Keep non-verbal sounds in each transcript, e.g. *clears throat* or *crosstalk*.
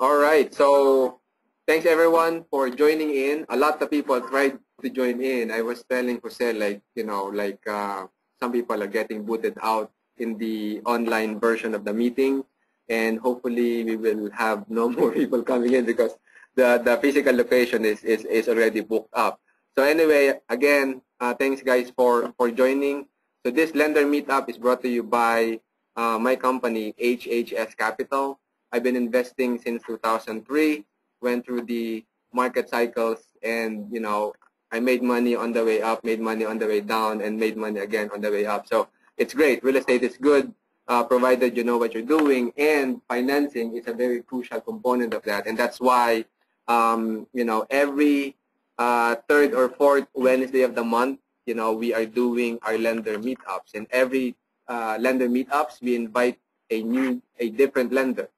All right. So thanks everyone for joining in. A lot of people tried to join in. I was telling Jose like, you know, like uh, some people are getting booted out in the online version of the meeting. And hopefully we will have no *laughs* more people coming in because the, the physical location is, is, is already booked up. So anyway, again, uh, thanks guys for, for joining. So this lender meetup is brought to you by uh, my company, HHS Capital. I've been investing since 2003, went through the market cycles, and, you know, I made money on the way up, made money on the way down, and made money again on the way up. So it's great. Real estate is good, uh, provided you know what you're doing, and financing is a very crucial component of that. And that's why, um, you know, every uh, third or fourth Wednesday of the month, you know, we are doing our lender meetups. And every uh, lender meetups, we invite a new, a different lender.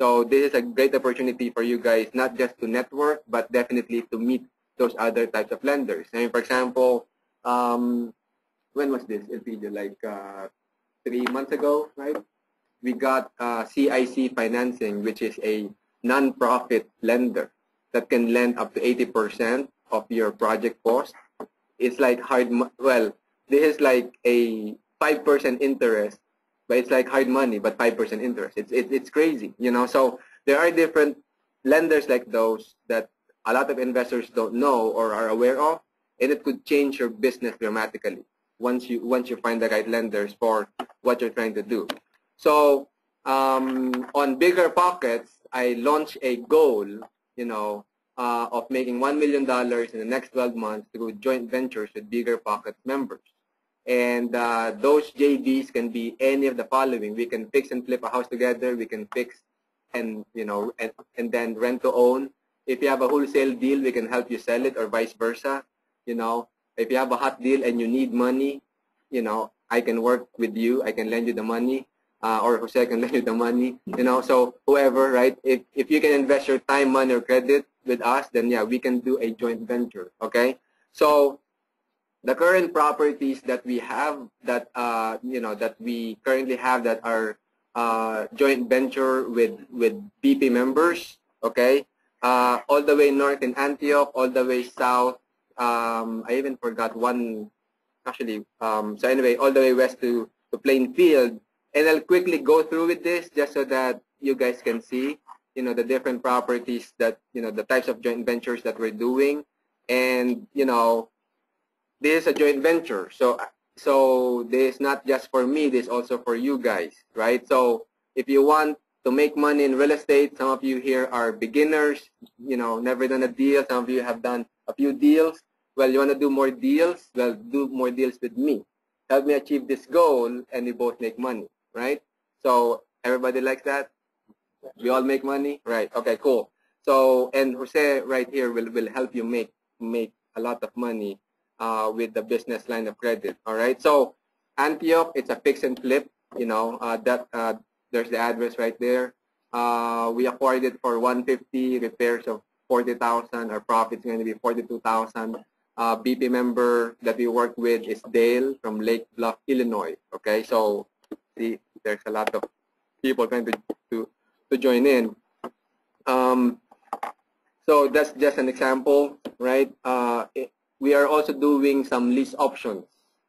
So this is a great opportunity for you guys, not just to network, but definitely to meet those other types of lenders. I mean, for example, um, when was this, Elpidio? Like uh, three months ago, right? We got uh, CIC Financing, which is a non-profit lender that can lend up to 80% of your project cost. It's like hard, well, this is like a 5% interest, but it's like hard money, but 5% interest. It's, it, it's crazy, you know? So there are different lenders like those that a lot of investors don't know or are aware of, and it could change your business dramatically once you once you find the right lenders for what you're trying to do. So um, on BiggerPockets, I launched a goal, you know, uh, of making $1 million in the next 12 months through joint ventures with BiggerPockets members. And uh, those JVs can be any of the following. We can fix and flip a house together. We can fix and, you know, and, and then rent to own. If you have a wholesale deal, we can help you sell it or vice versa. You know, if you have a hot deal and you need money, you know, I can work with you. I can lend you the money. Uh, or Jose can *laughs* lend you the money, you know, so whoever, right? If, if you can invest your time, money, or credit with us, then yeah, we can do a joint venture, okay? So the current properties that we have that uh, you know that we currently have that are uh, joint venture with with BP members okay? Uh, all the way north in Antioch all the way south um, I even forgot one actually um, so anyway all the way west to to Plainfield and I'll quickly go through with this just so that you guys can see you know the different properties that you know the types of joint ventures that we're doing. And you know this is a joint venture. So so this is not just for me, this is also for you guys, right? So if you want to make money in real estate, some of you here are beginners, you know, never done a deal. Some of you have done a few deals. Well, you want to do more deals? Well, do more deals with me. Help me achieve this goal and we both make money, right? So everybody likes that? We all make money? Right. Okay, cool. So, and Jose right here will, will help you make, make a lot of money uh, with the business line of credit. All right. So Antioch, it's a fix and flip. You know uh, that uh, there's the address right there. Uh, we acquired it for 150 repairs of 40,000. Our profit's going to be 42,000. Uh, BP member that we work with is Dale from Lake Bluff, Illinois. Okay, so see, there's a lot of people trying to to, to join in. Um, so that's just an example, right? We are also doing some lease options.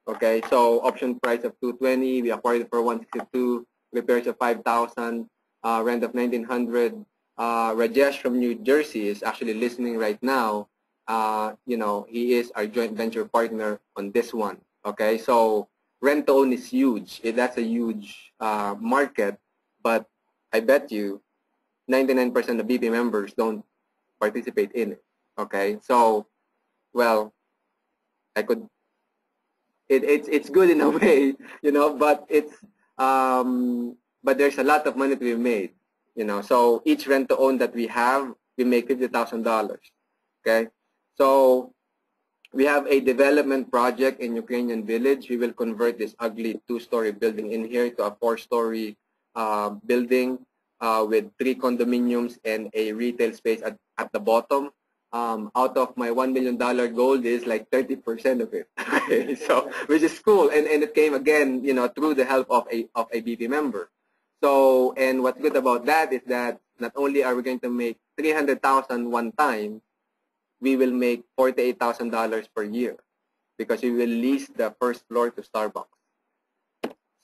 Okay, so option price of 220, we acquired it for 162, repairs of 5,000, uh, rent of 1900. Uh, Rajesh from New Jersey is actually listening right now. Uh, you know, he is our joint venture partner on this one. Okay, so rent to own is huge. That's a huge uh, market, but I bet you 99% of BP members don't participate in it. Okay, so well, I could it, it's it's good in a *laughs* way, you know, but it's um but there's a lot of money to be made, you know. So each rent to own that we have, we make fifty thousand dollars. Okay. So we have a development project in Ukrainian village. We will convert this ugly two-story building in here to a four-story uh, building uh, with three condominiums and a retail space at, at the bottom um, out of my $1 million goal is like 30% of it. *laughs* so, which is cool. And, and it came again, you know, through the help of a, of a BP member. So, and what's good about that is that not only are we going to make 300,000 one time, we will make $48,000 per year because we will lease the first floor to Starbucks.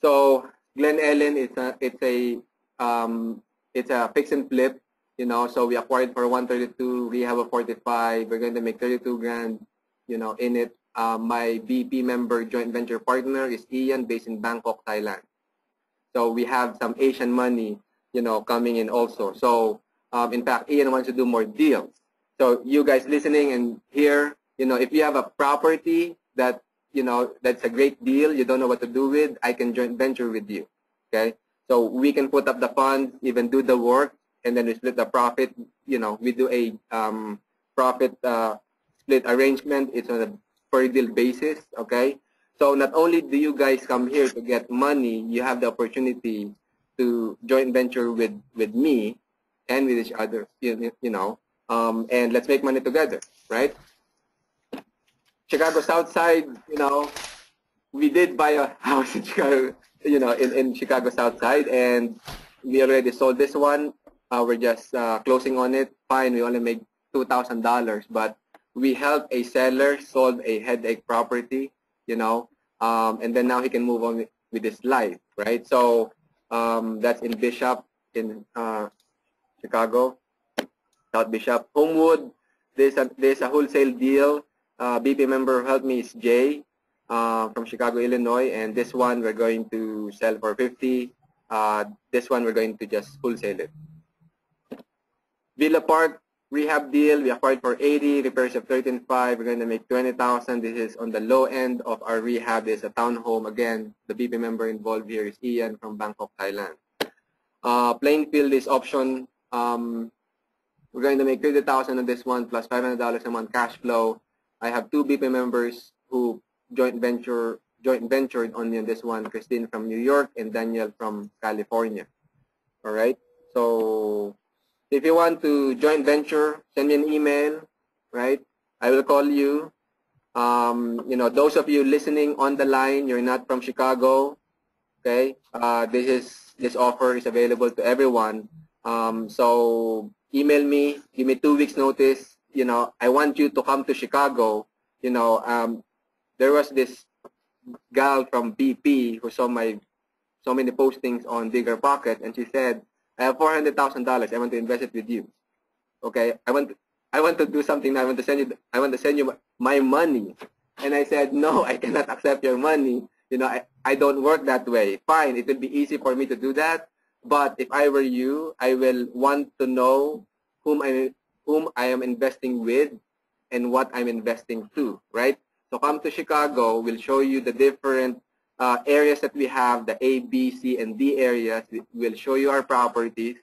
So Glen Ellyn is a it's a um, it's a fix and flip, you know. So we acquired for 132, we have a 45. We're going to make 32 grand, you know, in it. Uh, my BP member joint venture partner is Ian, based in Bangkok, Thailand. So we have some Asian money, you know, coming in also. So um, in fact, Ian wants to do more deals. So you guys listening and here, you know, if you have a property that, you know, that's a great deal, you don't know what to do with, I can joint venture with you. Okay. So we can put up the funds, even do the work, and then we split the profit. You know, we do a um, profit uh, split arrangement. It's on a per deal basis. Okay. So not only do you guys come here to get money, you have the opportunity to joint venture with with me and with each other. You, you know, um, and let's make money together, right? Chicago South Side, you know, we did buy a house in Chicago, you know, in, in Chicago South Side, and we already sold this one. Uh, we're just uh, closing on it. Fine, we only made $2,000, but we helped a seller sold a headache property, you know, um, and then now he can move on with, with his life, right? So um, that's in Bishop in uh, Chicago, South Bishop. Homewood, there's a, there's a wholesale deal. Uh, BP member helped me is Jay uh, from Chicago, Illinois, and this one we're going to sell for 50. Uh, this one we're going to just wholesale it. Villa Park rehab deal, we acquired for 80, repairs of 13.5, we're going to make 20,000. This is on the low end of our rehab. This is a townhome. Again, the BP member involved here is Ian from Bangkok, Thailand. Uh, Plainfield is option. Um, we're going to make 30,000 on this one plus $500 a month cash flow. I have two BP members who joint venture joint ventured on me on this one, Christine from New York and Daniel from California. All right. So if you want to joint venture, send me an email, right? I will call you. Um, you know, those of you listening on the line, you're not from Chicago, okay? Uh, this is this offer is available to everyone. Um, so email me, give me two weeks notice. You know, I want you to come to Chicago. You know, um, there was this gal from BP who saw my so many postings on Bigger Pocket, and she said, "I have four hundred thousand dollars. I want to invest it with you. Okay, I want I want to do something. I want to send you. I want to send you my money." And I said, "No, I cannot accept your money. You know, I, I don't work that way. Fine, it would be easy for me to do that, but if I were you, I will want to know whom I whom I am investing with and what I'm investing to, right? So come to Chicago. We'll show you the different uh, areas that we have, the A, B, C, and D areas. We'll show you our properties.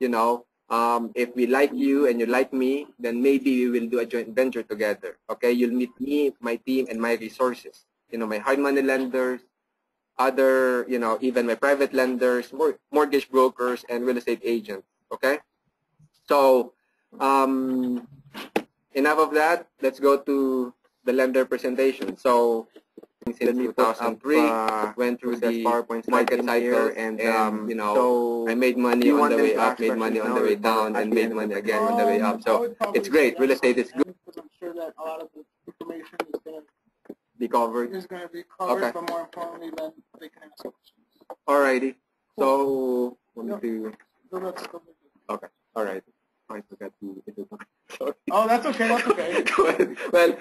You know, um, if we like you and you like me, then maybe we will do a joint venture together. Okay, you'll meet me, my team, and my resources. You know, my hard money lenders, other, you know, even my private lenders, mortgage brokers, and real estate agents. Okay, so um, enough of that. Let's go to the lender presentation. So since 2003, uh, went through the PowerPoint market cycle, and, and um, you know, so I made money on the way up, made money on the way down, and made money again on the way up. So it's great. Real estate is good. I'm sure that a lot of the information is going to be covered. Is going to be covered, Okay. but more importantly, then they can ask questions. Alrighty. So So let me go. okay. Alright. I forgot to. *laughs* Sorry. Oh, that's okay. That's okay. *laughs* Well,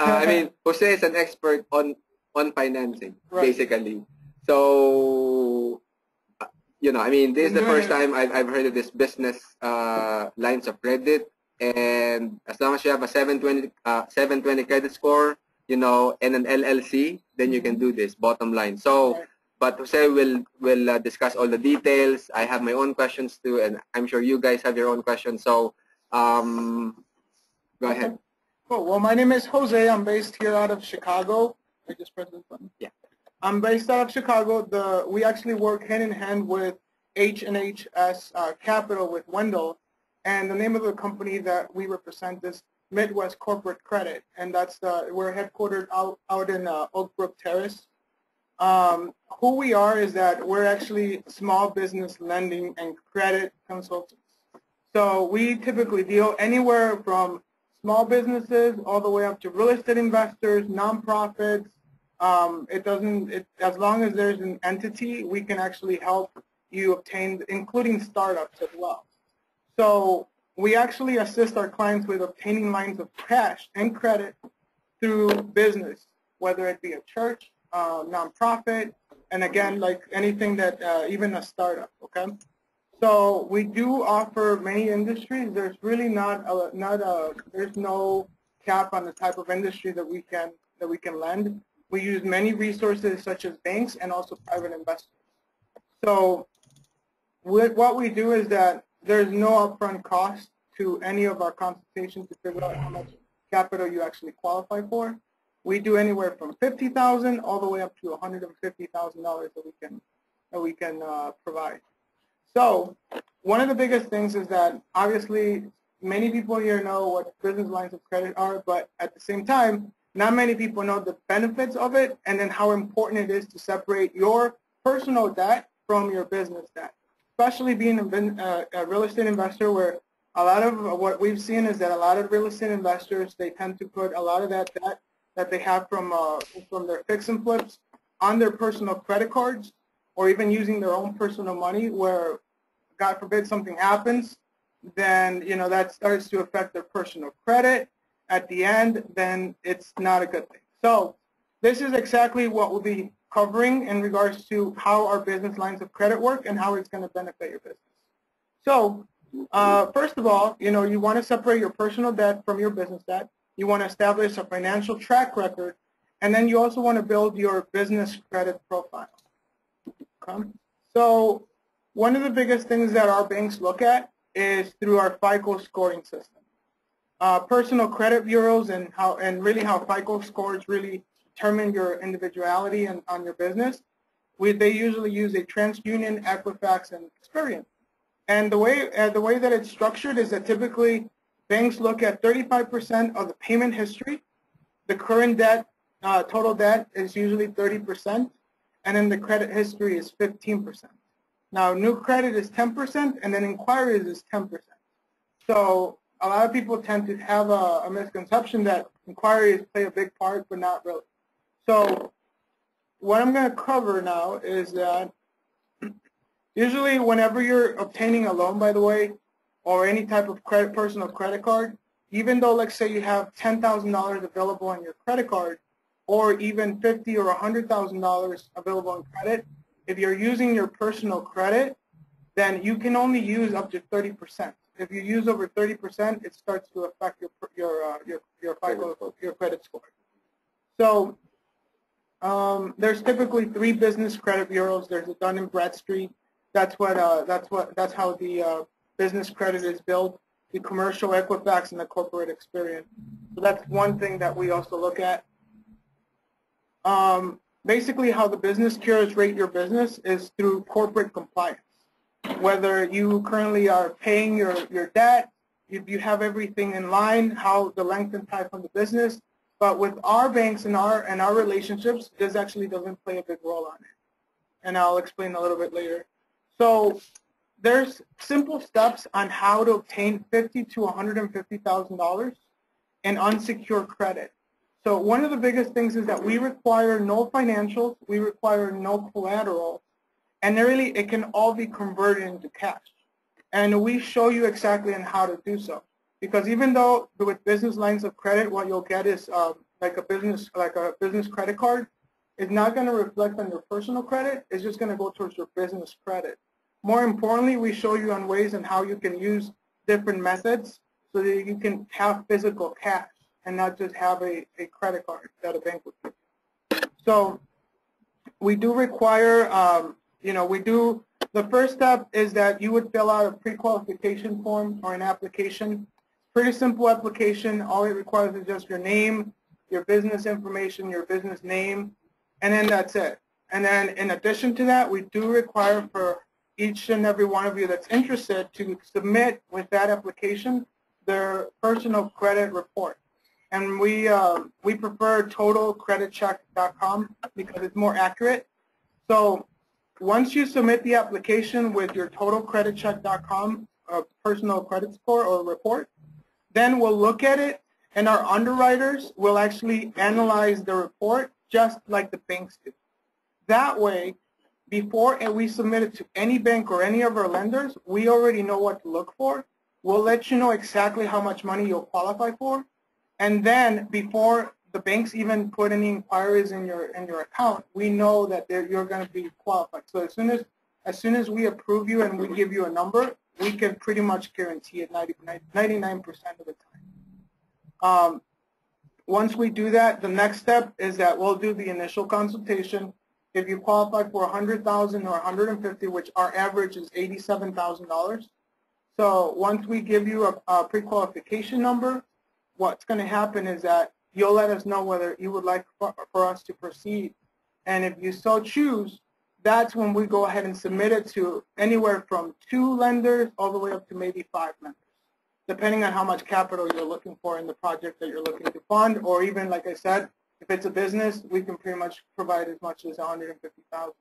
uh, I *laughs* mean, Jose is an expert on on financing, Right. basically. So, uh, you know, I mean, this is the first time I've, I've heard of this business uh, lines of credit. And as long as you have a 720, uh, 720 credit score, you know, and an LLC, then you can do this, bottom line. So, but Jose will will uh, discuss all the details. I have my own questions too, and I'm sure you guys have your own questions. So, um, go ahead. Cool. Well, my name is Jose. I'm based here out of Chicago. I just press this button. Yeah. I'm based out of Chicago. The we actually work hand in hand with H and HS uh, Capital with Wendell, and the name of the company that we represent is Midwest Corporate Credit, and that's the we're headquartered out out in uh, Oak Brook Terrace. Um, who we are is that we're actually small business lending and credit consultants. So we typically deal anywhere from small businesses all the way up to real estate investors, nonprofits. Um, it doesn't, it, as long as there's an entity, we can actually help you obtain, including startups as well. So we actually assist our clients with obtaining lines of cash and credit through business, whether it be a church, uh, nonprofit, and again, like anything that, uh, even a startup, okay? So we do offer many industries. There's really not a, not a, there's no cap on the type of industry that we can, that we can lend. We use many resources such as banks and also private investors. So what we do is that there's no upfront cost to any of our consultations to figure out how much capital you actually qualify for. We do anywhere from 50000 all the way up to $150,000 that we can, that we can uh, provide. So one of the biggest things is that obviously many people here know what business lines of credit are, but at the same time, not many people know the benefits of it and then how important it is to separate your personal debt from your business debt. Especially being a, uh, a real estate investor where a lot of what we've seen is that a lot of real estate investors, they tend to put a lot of that debt that they have from, uh, from their fix and flips on their personal credit cards or even using their own personal money where, God forbid, something happens, then, you know, that starts to affect their personal credit. At the end, then it's not a good thing. So this is exactly what we'll be covering in regards to how our business lines of credit work and how it's going to benefit your business. So uh, first of all, you know, you want to separate your personal debt from your business debt. You want to establish a financial track record. And then you also want to build your business credit profile. Okay. So one of the biggest things that our banks look at is through our FICO scoring system. Uh, personal credit bureaus and how and really how FICO scores really determine your individuality and on your business. We, they usually use a TransUnion, Equifax, and Experian. And the way uh, the way that it's structured is that typically banks look at 35% of the payment history. The current debt, uh, total debt is usually 30% and then the credit history is 15%. Now, new credit is 10%, and then inquiries is 10%. So a lot of people tend to have a, a misconception that inquiries play a big part, but not really. So what I'm going to cover now is that *clears throat* usually whenever you're obtaining a loan, by the way, or any type of credit, personal credit card, even though, let's say, you have $10,000 available on your credit card, or even fifty or hundred thousand dollars available in credit. If you're using your personal credit, then you can only use up to thirty percent. If you use over thirty percent, it starts to affect your your uh, your your FICO your credit score. So um, there's typically three business credit bureaus. There's a Dun and Bradstreet. That's what uh, that's what that's how the uh, business credit is built. The commercial Equifax and the corporate Experian. So that's one thing that we also look at. Um, basically, how the business cures rate your business is through corporate compliance. Whether you currently are paying your, your debt, if you have everything in line, how the length and type of the business. But with our banks and our and our relationships, this actually doesn't play a big role on it. And I'll explain a little bit later. So there's simple steps on how to obtain fifty to one hundred and fifty thousand dollars in unsecured credit. So one of the biggest things is that we require no financials, we require no collateral, and really it can all be converted into cash. And we show you exactly on how to do so. Because even though with business lines of credit, what you'll get is um, like a business like a business credit card, it's not going to reflect on your personal credit. It's just going to go towards your business credit. More importantly, we show you on ways and how you can use different methods so that you can have physical cash and not just have a, a credit card that a bank you. So we do require, um, you know, we do, the first step is that you would fill out a pre-qualification form or an application. Pretty simple application. All it requires is just your name, your business information, your business name, and then that's it. And then in addition to that, we do require for each and every one of you that's interested to submit with that application their personal credit report and we uh, we prefer totalcreditcheck.com because it's more accurate. So once you submit the application with your totalcreditcheck.com a personal credit score or report. Then we'll look at it, and our underwriters will actually analyze the report just like the banks do. That way, before we submit it to any bank or any of our lenders, we already know what to look for. We'll let you know exactly how much money you'll qualify for. And then before the banks even put any inquiries in your in your account, we know that you're going to be qualified. So as soon as as soon as we approve you and we give you a number, we can pretty much guarantee it 99% of the time. Um, once we do that, the next step is that we'll do the initial consultation. If you qualify for 100,000 or 150, which our average is $87,000. So once we give you a, a pre-qualification number, what's going to happen is that you'll let us know whether you would like for, for us to proceed. And if you so choose, that's when we go ahead and submit it to anywhere from two lenders all the way up to maybe five lenders, depending on how much capital you're looking for in the project that you're looking to fund, or even, like I said, if it's a business, we can pretty much provide as much as 150,000.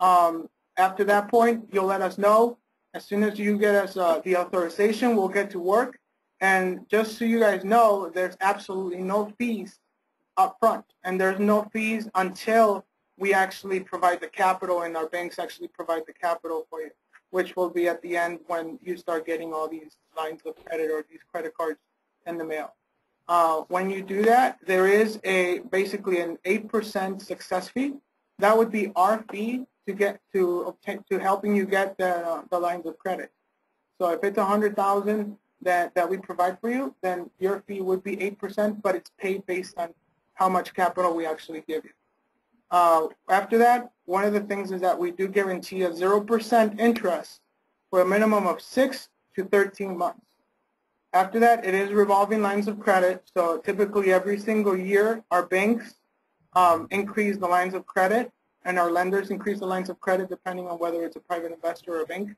Um, after that point, you'll let us know. As soon as you get us uh, the authorization, we'll get to work. And just so you guys know, there's absolutely no fees up front, and there's no fees until we actually provide the capital and our banks actually provide the capital for you, which will be at the end when you start getting all these lines of credit or these credit cards in the mail. Uh, when you do that, there is a basically an 8% success fee. That would be our fee to get to obtain to helping you get the, the lines of credit. So if it's 100,000 that that we provide for you, then your fee would be 8%, but it's paid based on how much capital we actually give you. Uh, after that, one of the things is that we do guarantee a 0% interest for a minimum of 6 to 13 months. After that, it is revolving lines of credit. So typically every single year, our banks um, increase the lines of credit and our lenders increase the lines of credit depending on whether it's a private investor or a bank.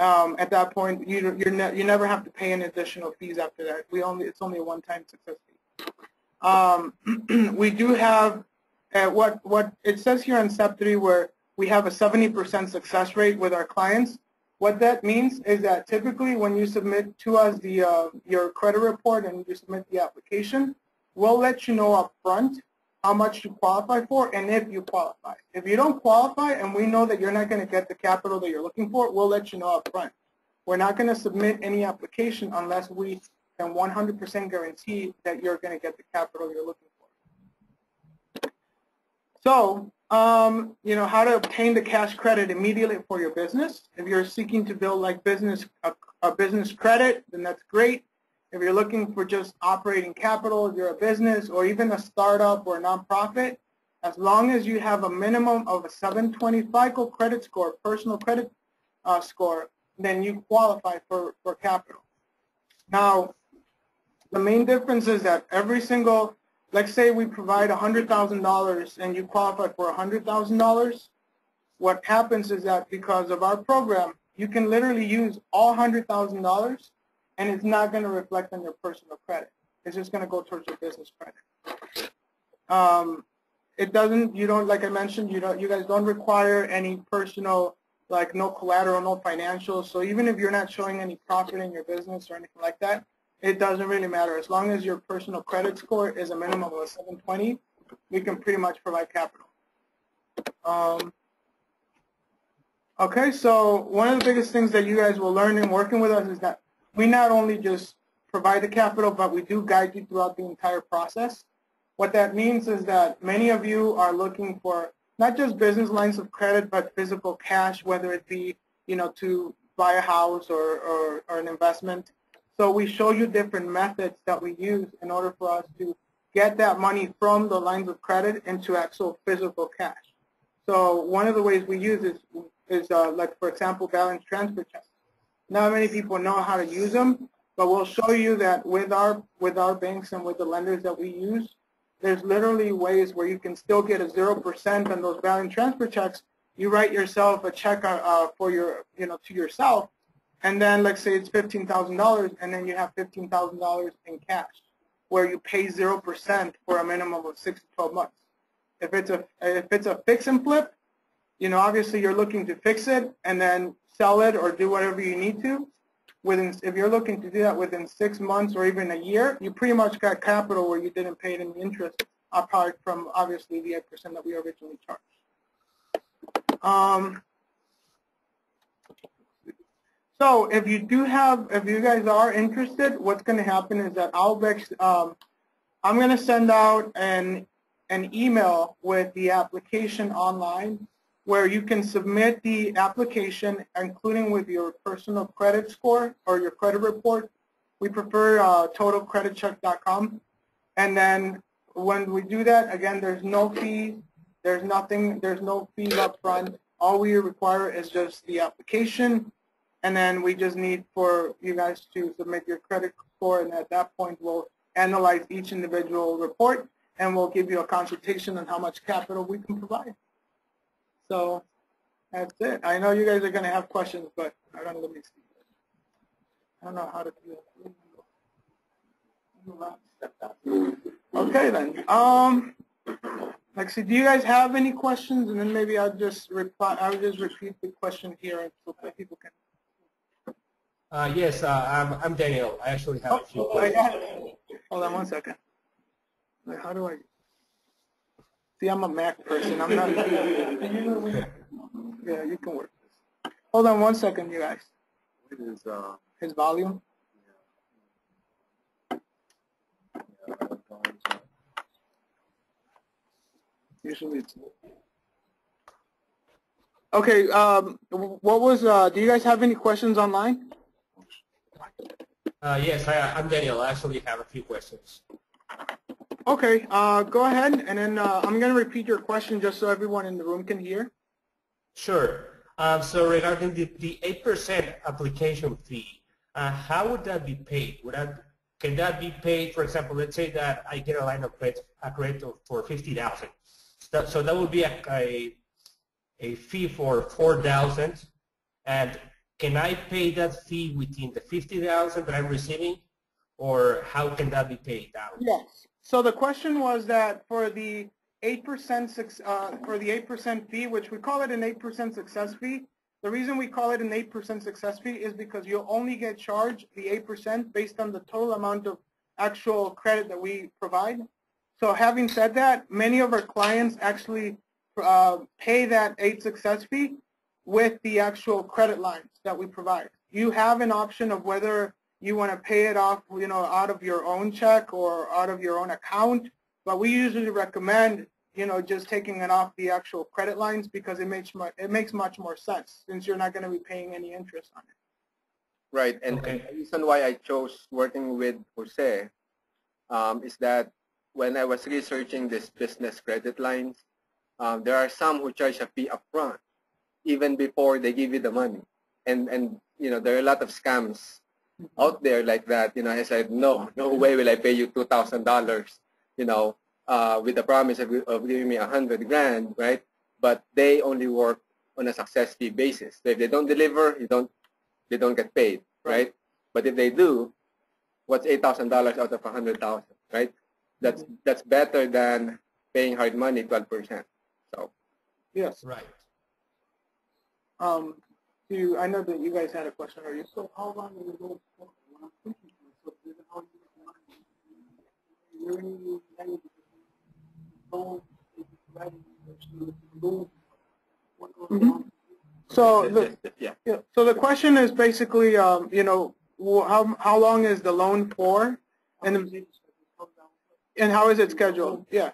Um, at that point, you, ne you never have to pay any additional fees after that. We only It's only a one-time success fee. Um, *clears throat* we do have uh, what what it says here on step three where we have a 70% success rate with our clients. What that means is that typically when you submit to us the uh, your credit report and you submit the application, we'll let you know up front how much you qualify for and if you qualify. If you don't qualify and we know that you're not going to get the capital that you're looking for, we'll let you know up front. We're not going to submit any application unless we can 100% guarantee that you're going to get the capital you're looking for. So, um, you know, how to obtain the cash credit immediately for your business. If you're seeking to build like business a, a business credit, then that's great. If you're looking for just operating capital, if you're a business or even a startup or a nonprofit, as long as you have a minimum of a 720 FICO credit score, personal credit uh, score, then you qualify for, for capital. Now, the main difference is that every single let's say we provide $100,000 and you qualify for $100,000, what happens is that because of our program, you can literally use all $100,000 and it's not going to reflect on your personal credit. It's just going to go towards your business credit. Um, it doesn't, you don't, like I mentioned, you don't, you guys don't require any personal, like no collateral, no financials. So even if you're not showing any profit in your business or anything like that, it doesn't really matter. As long as your personal credit score is a minimum of a 720, we can pretty much provide capital. Um, okay, so one of the biggest things that you guys will learn in working with us is that we not only just provide the capital, but we do guide you throughout the entire process. What that means is that many of you are looking for not just business lines of credit, but physical cash, whether it be, you know, to buy a house or, or, or an investment. So we show you different methods that we use in order for us to get that money from the lines of credit into actual physical cash. So one of the ways we use is, is uh, like, for example, balance transfer checks. Not many people know how to use them, but we'll show you that with our, with our banks and with the lenders that we use, there's literally ways where you can still get a 0% on those balance transfer checks. You write yourself a check uh, uh for your, you know, to yourself, and then let's say it's $15,000 and then you have $15,000 in cash where you pay 0% for a minimum of 6 to 12 months. If it's a if it's a fix and flip, you know, obviously you're looking to fix it and then sell it or do whatever you need to. within, if you're looking to do that within six months or even a year, you pretty much got capital where you didn't pay any interest apart from obviously the 8% that we originally charged. Um, so if you do have, if you guys are interested, what's going to happen is that I'll, um, I'm going to send out an, an email with the application online where you can submit the application, including with your personal credit score or your credit report. We prefer uh, totalcreditcheck.com. And then when we do that, again, there's no fee. There's nothing, there's no fees up front. All we require is just the application. And then we just need for you guys to submit your credit score. And at that point, we'll analyze each individual report and we'll give you a consultation on how much capital we can provide. So that's it. I know you guys are going to have questions, but I don't know. Let me see. I don't know how to do it. Okay then. Um, like, so do you guys have any questions? And then maybe I'll just reply. I'll just repeat the question here so that people can. Uh, yes, uh, I'm, I'm Daniel. I actually have a few Oh, I questions. Hold on one second. How do I? See, I'm a Mac person. I'm not. *laughs* Yeah, you can work this. Hold on one second, you guys. It is, uh, His volume. Usually it's. Okay. Um. What was? Uh. Do you guys have any questions online? Uh, yes, I, I'm Daniel. I actually have a few questions. Okay. Uh. Go ahead, and then uh, I'm gonna repeat your question just so everyone in the room can hear. Sure. Um, so regarding the, the 8% application fee, uh, how would that be paid? Would that, can that be paid, for example, let's say that I get a line of credit, a credit for 50000 so that, so that would be a, a, a fee for 4000 and can I pay that fee within the 50000 that I'm receiving? Or how can that be paid out? Yes. So the question was that for the 8% uh, for the 8% fee, which we call it an 8% success fee, the reason we call it an 8% success fee is because you'll only get charged the 8% based on the total amount of actual credit that we provide. So having said that, many of our clients actually uh, pay that 8 success fee with the actual credit lines that we provide. You have an option of whether you want to pay it off, you know, out of your own check or out of your own account. But we usually recommend, you know, just taking it off the actual credit lines because it makes much, it makes much more sense since you're not going to be paying any interest on it. Right, and, Okay. and the reason why I chose working with Jose um, is that when I was researching this business credit lines, um, there are some who charge a fee upfront, even before they give you the money. And, and you know, there are a lot of scams out there like that. You know, I said, no, no way will I pay you $2,000, you know, uh, with the promise of, of giving me a hundred grand, right? But they only work on a success fee basis. So if they don't deliver, you don't, they don't get paid, right? But if they do, what's eight thousand dollars out of a hundred thousand, right? That's that's better than paying hard money, twelve percent. So Yes. Right. Um, you, I know that you guys had a question. You? So how long will it go for? When I'm thinking to myself, how you really So the, yeah, Yeah, so the question is basically, um, you know, how, how long is the loan for? And, and how is it scheduled? Yeah.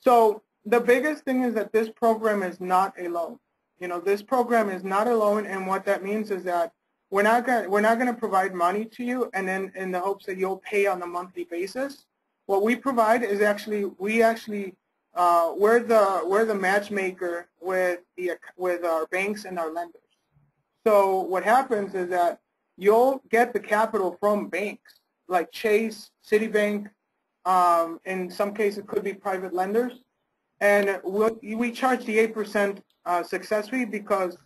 So the biggest thing is that this program is not a loan. You know, this program is not a loan, and what that means is that we're not going we're not going to provide money to you, and then in the hopes that you'll pay on a monthly basis. What we provide is actually we actually uh, we're the we're the matchmaker with the with our banks and our lenders. So what happens is that you'll get the capital from banks like Chase, Citibank. Um, in some cases, could be private lenders, and we'll, we charge the eight percent uh, success fee because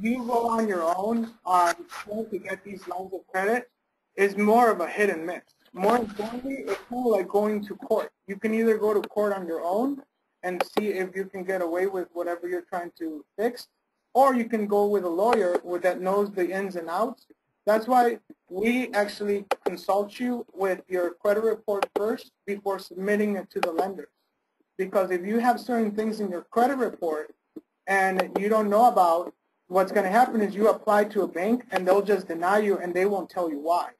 you go on your own trying to get these lines of credit is more of a hit and miss. More importantly, it's kind of like going to court. You can either go to court on your own and see if you can get away with whatever you're trying to fix, or you can go with a lawyer that knows the ins and outs. That's why we actually consult you with your credit report first before submitting it to the lenders. Because if you have certain things in your credit report and you don't know about, what's going to happen is you apply to a bank and they'll just deny you and they won't tell you why.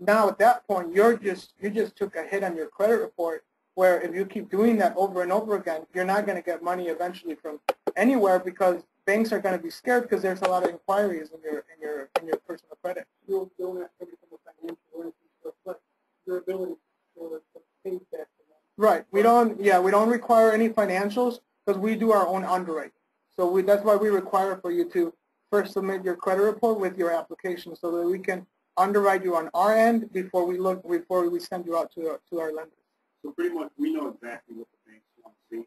Now at that point, you're just you just took a hit on your credit report. Where if you keep doing that over and over again, you're not going to get money eventually from anywhere because banks are going to be scared because there's a lot of inquiries in your in your in your personal credit. You'll don't every single financial or anything to reflect your ability to to pay that. Right. We don't. Yeah, we don't require any financials because we do our own underwriting. So we, that's why we require for you to first submit your credit report with your application so that we can underwrite you on our end before we look before we send you out to to our lenders. So pretty much, we know exactly what the banks want to see.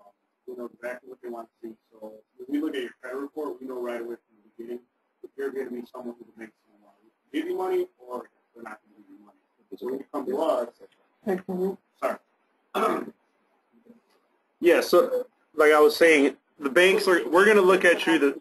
Um, we know exactly what they want to see. So when we look at your credit report, we know right away from the beginning if you're going to be someone who the banks don't want to give you money or they're not going to give you money. So when you come to us, Hey, can you- sorry. yeah. So like I was saying, the banks are. We're going to look at you the.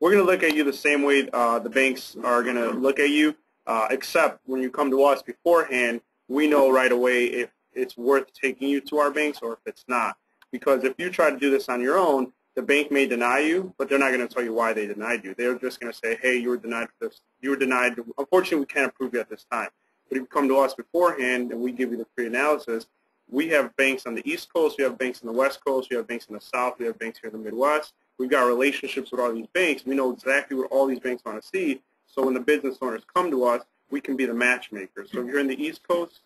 We're going to look at you the same way uh, the banks are going to look at you, uh, except when you come to us beforehand, we know right away if it's worth taking you to our banks or if it's not. Because if you try to do this on your own, the bank may deny you, but they're not going to tell you why they denied you. They're just going to say, hey, you were denied this. You were denied. Unfortunately, we can't approve you at this time. But if you come to us beforehand and we give you the pre-analysis, we have banks on the East Coast, we have banks on the West Coast, we have banks in the South, we have banks here in the Midwest. We've got relationships with all these banks. We know exactly what all these banks want to see. So when the business owners come to us, we can be the matchmaker. So if you're in the East Coast,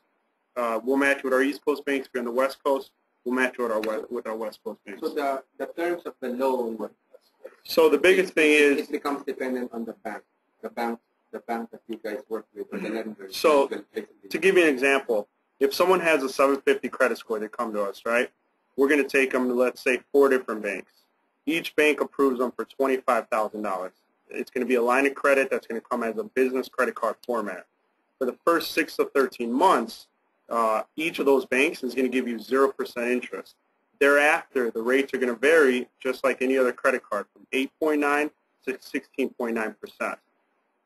uh, we'll match with our East Coast banks. If you're in the West Coast, we'll match you with our West, with our West Coast banks. So the, the terms of the loan, So the biggest thing is it becomes dependent on the bank, the bank, the bank that you guys work with, or the lenders. So, that will basically- to give you an example, if someone has a 750 credit score, they come to us, right? We're going to take them to, let's say, four different banks. Each bank approves them for $25,000. It's going to be a line of credit that's going to come as a business credit card format. For the first 6 to 13 months, uh, each of those banks is going to give you 0% interest. Thereafter, the rates are going to vary just like any other credit card from 8.9 to 16.9%.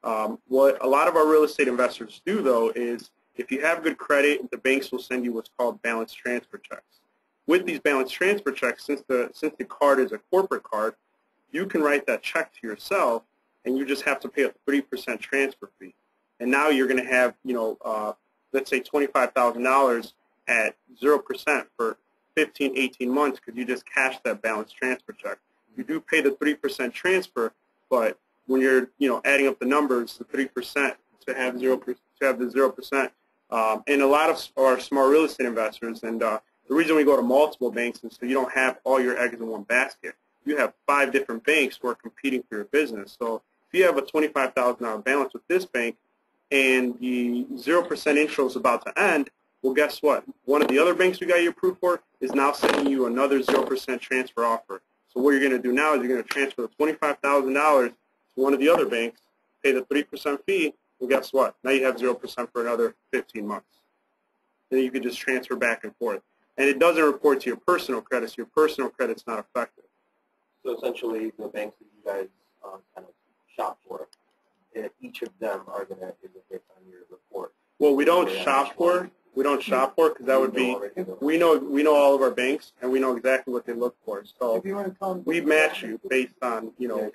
Um, what a lot of our real estate investors do, though, is if you have good credit, the banks will send you what's called balance transfer checks. With these balance transfer checks, since the since the card is a corporate card, you can write that check to yourself, and you just have to pay a three percent transfer fee. And now you're going to have, you know, uh, let's say twenty-five thousand dollars at zero percent for 15, 18 months because you just cashed that balance transfer check. You do pay the three percent transfer, but when you're, you know, adding up the numbers, the three percent to have zero to have the zero percent, um, and a lot of our smart real estate investors, and uh, the reason we go to multiple banks is so you don't have all your eggs in one basket. You have five different banks who are competing for your business. So if you have a twenty-five thousand dollar balance with this bank, and the zero percent intro is about to end, well, guess what? One of the other banks we got you approved for is now sending you another zero percent transfer offer. So what you're going to do now is you're going to transfer the twenty-five thousand dollars to one of the other banks, pay the three percent fee. Well, guess what? Now you have zero percent for another fifteen months. Then you can just transfer back and forth, and it doesn't report to your personal credit. So your personal credit's not affected. So essentially, the banks that you guys um, kind of shop for, eh, each of them are going to is a hit on your report. Well, we don't shop for. We don't shop for because that would be. We know we know all of our banks and we know exactly what they look for. So If you want to tell them, we match you based on you know.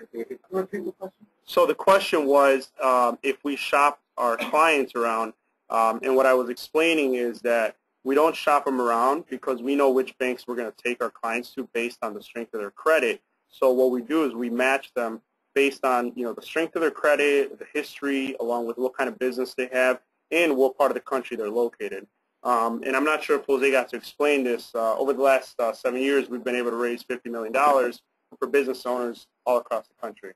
repeat the question. So the question was um, if we shop our clients around, um, and what I was explaining is that we don't shop them around because we know which banks we're going to take our clients to based on the strength of their credit. So what we do is we match them based on you know the strength of their credit, the history, along with what kind of business they have, and what part of the country they're located. Um, and I'm not sure if Jose got to explain this. Uh, over the last uh, seven years, we've been able to raise $50 million for business owners all across the country.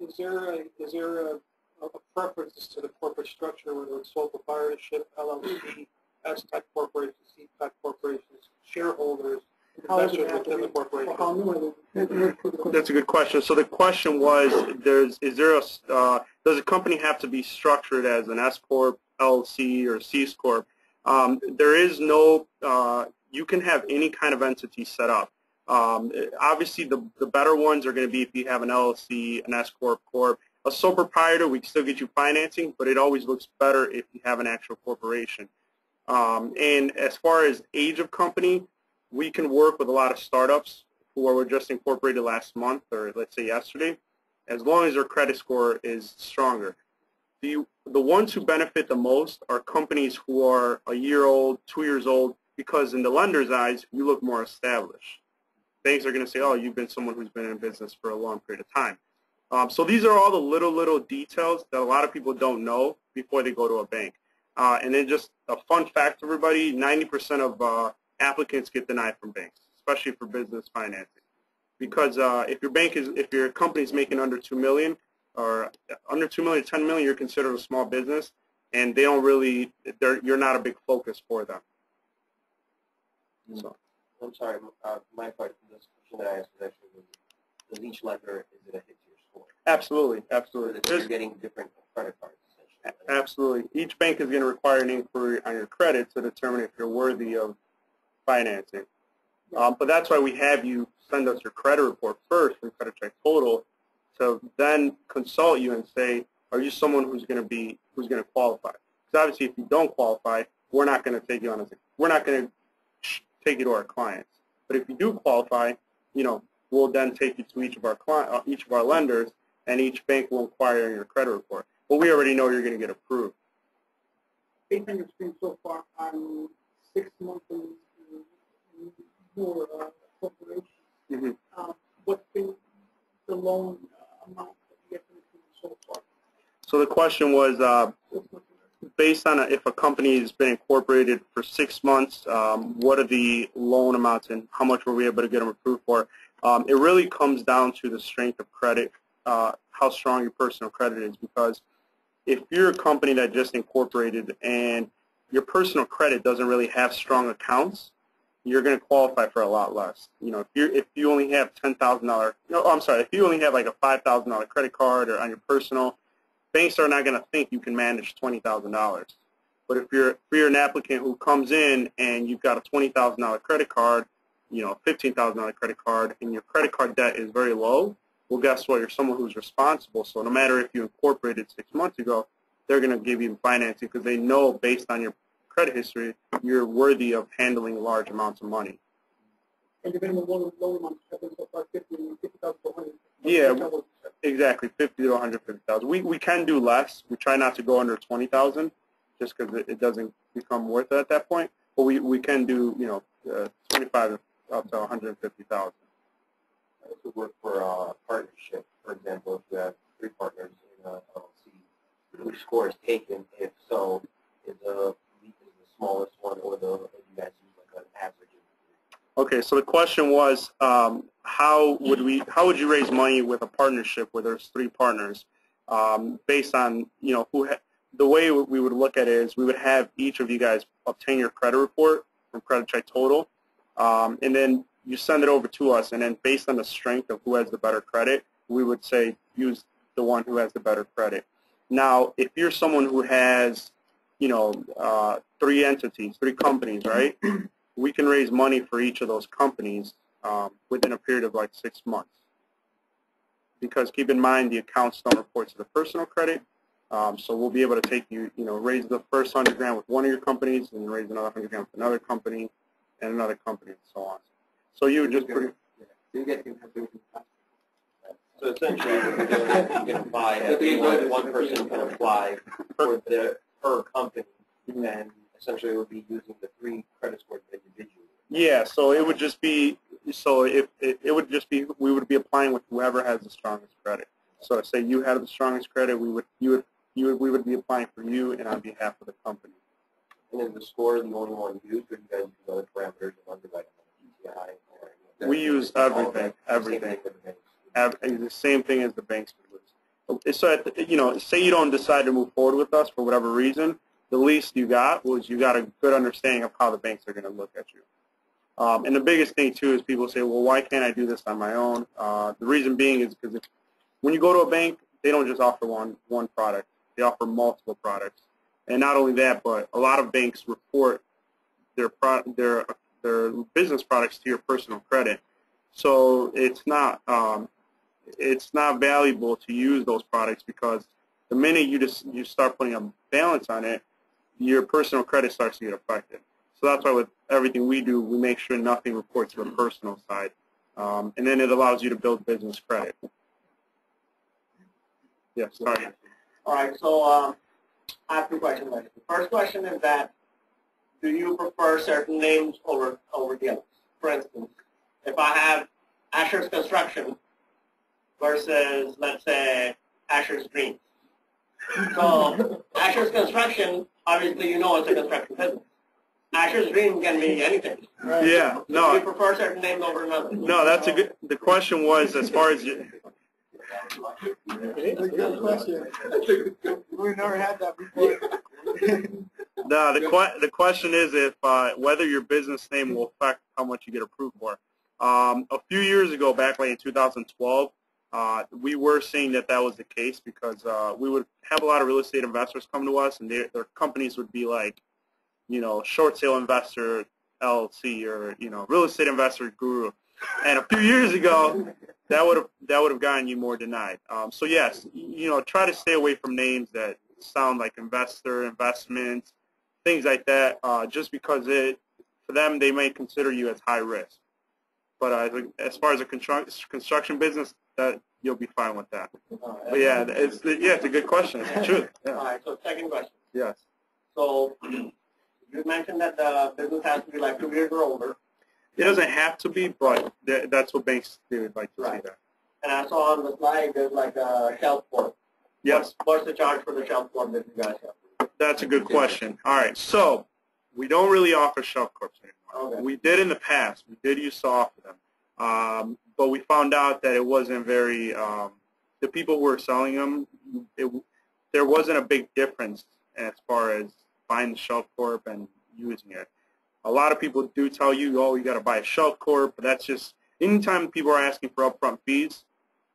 Is there a, is there a, a preference to the corporate structure, whether it's sole proprietorship, LLC, S-type corporations, C-type corporations, shareholders, How is it within the corporation? How new are they? Repeat the question. That's a good question. So the question was, there's, is there a, uh, does a company have to be structured as an S corp, LLC, or C corp? Um, there is no. Uh, you can have any kind of entity set up. Um, obviously, the the better ones are going to be if you have an LLC, an S corp, corp. a sole proprietor, we can still get you financing, but it always looks better if you have an actual corporation. Um, and as far as age of company, we can work with a lot of startups who were just incorporated last month or let's say yesterday, as long as their credit score is stronger. The, the ones who benefit the most are companies who are a year old, two years old, because in the lender's eyes, you look more established. Banks are going to say, oh, you've been someone who's been in business for a long period of time. Um, so these are all the little, little details that a lot of people don't know before they go to a bank. Uh, and then just a fun fact, everybody, 90% of uh, applicants get denied from banks, especially for business financing. Because uh, if your bank is, if your company is making under 2 million or under 2 million, 10 million, you're considered a small business and they don't really, you're not a big focus for them. So. I'm sorry, uh, my question, this question that I asked is actually, does each lender, is it a hit to your score? Absolutely, absolutely. that you're getting different credit cards, essentially? Absolutely. Each bank is going to require an inquiry on your credit to determine if you're worthy of financing. Um, but that's why we have you send us your credit report first from Credit Check Total to then consult you and say, are you someone who's going to be, who's going to qualify? Because obviously if you don't qualify, we're not going to take you on as a, we're not going to take you to our clients. But if you do qualify, you know, we'll then take you to each of our client, uh, each of our lenders, and each bank will inquire on your credit report. But we already know you're going to get approved. 800 been so far on six monthly uh, uh. Mm-hmm. Uh, what's been the loan uh, amount that you get from so far? So the question was, uh, based on a, if a company has been incorporated for six months, um, what are the loan amounts and how much were we able to get them approved for? Um, it really comes down to the strength of credit, uh, how strong your personal credit is. Because if you're a company that just incorporated and your personal credit doesn't really have strong accounts, you're going to qualify for a lot less. You know, if you if you only have ten thousand dollar, no, I'm sorry, if you only have like a five thousand dollar credit card or on your personal, banks are not going to think you can manage twenty thousand dollars. But if you're if you're an applicant who comes in and you've got a twenty thousand dollar credit card, you know, fifteen thousand dollar credit card, and your credit card debt is very low, well, guess what? You're someone who's responsible. So no matter if you incorporated six months ago, they're going to give you financing because they know based on your credit history, you're worthy of handling large amounts of money. And the minimum loan, loan amount has been so 50, 50,000 to 100. Yeah, Exactly, fifty to one hundred fifty thousand. We we can do less. We try not to go under twenty thousand, just because it, it doesn't become worth it at that point. But we we can do you know uh, twenty five up to one hundred fifty thousand. This would work for a partnership, for example, if you have three partners in uh, a LLC, whose score is taken, if so, is the, is the smallest one or the, you guys use like an average Okay, so the question was, um, how would we, how would you raise money with a partnership where there's three partners, um, based on you know who, the way we would look at it is we would have each of you guys obtain your credit report from Credit Check Total, um, and then you send it over to us, and then based on the strength of who has the better credit, we would say use the one who has the better credit. Now, if you're someone who has, you know, uh, three entities, three companies, right? *clears throat* we can raise money for each of those companies um, within a period of like six months. Because keep in mind, the accounts don't report to the personal credit, um, so we'll be able to take you, you know, raise the first hundred grand with one of your companies, and raise another hundred grand with another company, and another company, and so on. So you would just pretty, You get information. So essentially, what you're doing *laughs* is you can apply, Okay, one person can apply for the, per company, and essentially it would be using the three credit scores individually. yeah. So it would just be, so if it, it would just be, we would be applying with whoever has the strongest credit. So say you had the strongest credit, we would, you would, you would, we would be applying for you and on behalf of the company. And is the score the only one used, or do you guys use other parameters of underwriting, like PCI? or- We use everything, everything. thing with the banks. have the same thing as the banks would. So, you know, say you don't decide to move forward with us for whatever reason, the least you got was you got a good understanding of how the banks are going to look at you. Um, and the biggest thing too is people say, well, why can't I do this on my own? Uh, the reason being is because when you go to a bank, they don't just offer one one product; they offer multiple products. And not only that, but a lot of banks report their pro- their their business products to your personal credit. So it's not um, it's not valuable to use those products because the minute you just you start putting a balance on it, your personal credit starts to get affected. So that's why with everything we do, we make sure nothing reports to the personal side. Um, and then it allows you to build business credit. Yes, sorry. All right, so um, I have two questions. The first question is that do you prefer certain names over over the others? For instance, if I have Asher's Construction versus, let's say, Asher's Dreams. So Asher's Construction, obviously you know it's a construction business. Asher's Dream can be anything. Yeah, Do you prefer certain names over another? no, that's a good, the question was as far as, you- It's a good question. *laughs* We've never had that before. *laughs* no, the que- the question is if, uh, whether your business name will affect how much you get approved for. Um, a few years ago, back like in 2012, uh, we were seeing that that was the case because uh, we would have a lot of real estate investors come to us, and their their companies would be like, you know, short sale investor LLC or you know, real estate investor guru. And a few years ago, that would have that would have gotten you more denied. Um, so yes, you know, try to stay away from names that sound like investor, investment, things like that. Uh, just because it for them they may consider you as high risk. But uh, as far as a constru- construction business, that you'll be fine with that. All right. But yeah, it's yeah, it's a good question. It's the truth. All Yeah. right, so second question. Yes. So you mentioned that the business has to be like two years or older. It doesn't have to be, but th- that's what banks they would like to see that. And I saw on the slide there's like a shelf form. Yes. What's the charge for the shelf form that you guys have? That's a good question. All right, so we don't really offer shelf corps anymore. Okay. We did in the past. We did used to offer them, um, but we found out that it wasn't very. Um, the people who were selling them, it, there wasn't a big difference as far as buying the shelf corp and using it. A lot of people do tell you, oh, you got to buy a shelf corp, but that's just anytime people are asking for upfront fees,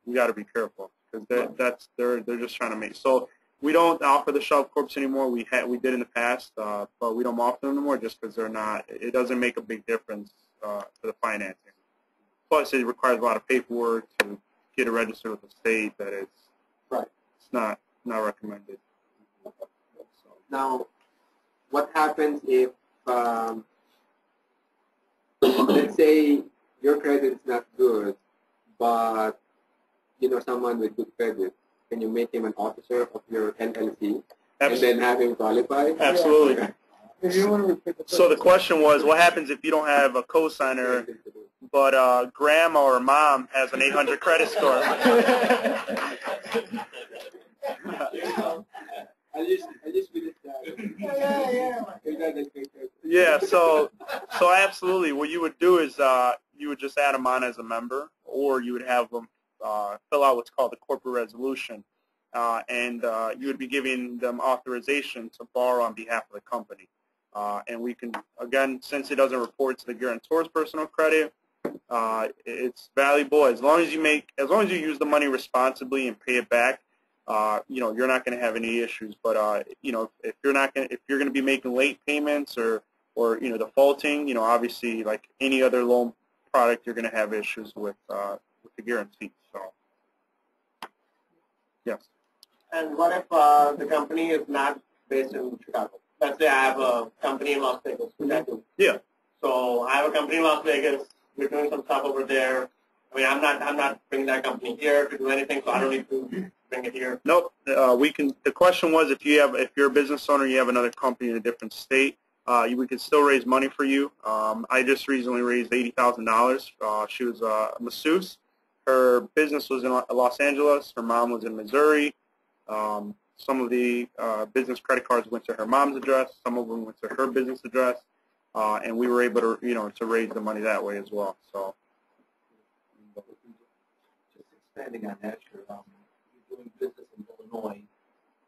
you got to be careful because that's they're they're just trying to make so we don't offer the shelf corps anymore. We had we did in the past, uh, but we don't offer them anymore just because they're not. It doesn't make a big difference uh, for the financing. Plus, it requires a lot of paperwork to get it registered with the state. That it's Right. It's not not recommended. So, Now, what happens if, um, let's say your credit is not good, but you know someone with good credit, can you make him an officer of your LLC and then have him qualify? absolutely. If you want to repeat the So the question was, what happens if you don't have a cosigner, but uh, grandma or mom has an 800 credit score? I just, I just Yeah, yeah, Yeah, so so absolutely, what you would do is uh, you would just add them on as a member, or you would have them uh, fill out what's called the corporate resolution, uh, and uh, you would be giving them authorization to borrow on behalf of the company. Uh, and we can, again, since it doesn't report to the guarantor's personal credit, uh, it's valuable as long as you make, as long as you use the money responsibly and pay it back. Uh, you know, you're not going to have any issues. But uh, you know, if you're not going, if you're going to be making late payments or or you know defaulting, you know, obviously like any other loan product, you're going to have issues with uh, with the guarantee. So, yes. And what if uh, the company is not based in Chicago? Let's say I have a company in Las Vegas, which I do. Yeah. So I have a company in Las Vegas. We're doing some stuff over there. I mean, I'm not, I'm not bringing that company here to do anything, so I don't need to bring it here. Nope. Uh, we can. The question was if you have, if you're a business owner, you have another company in a different state, uh, you, we can still raise money for you. Um, I just recently raised eighty thousand dollars. Uh, she was a masseuse. Her business was in Los Angeles. Her mom was in Missouri. Um, some of the uh, business credit cards went to her mom's address. Some of them went to her business address, uh, and we were able to, you know, to raise the money that way as well. So. Just expanding on that, you're, um, you're doing business in Illinois,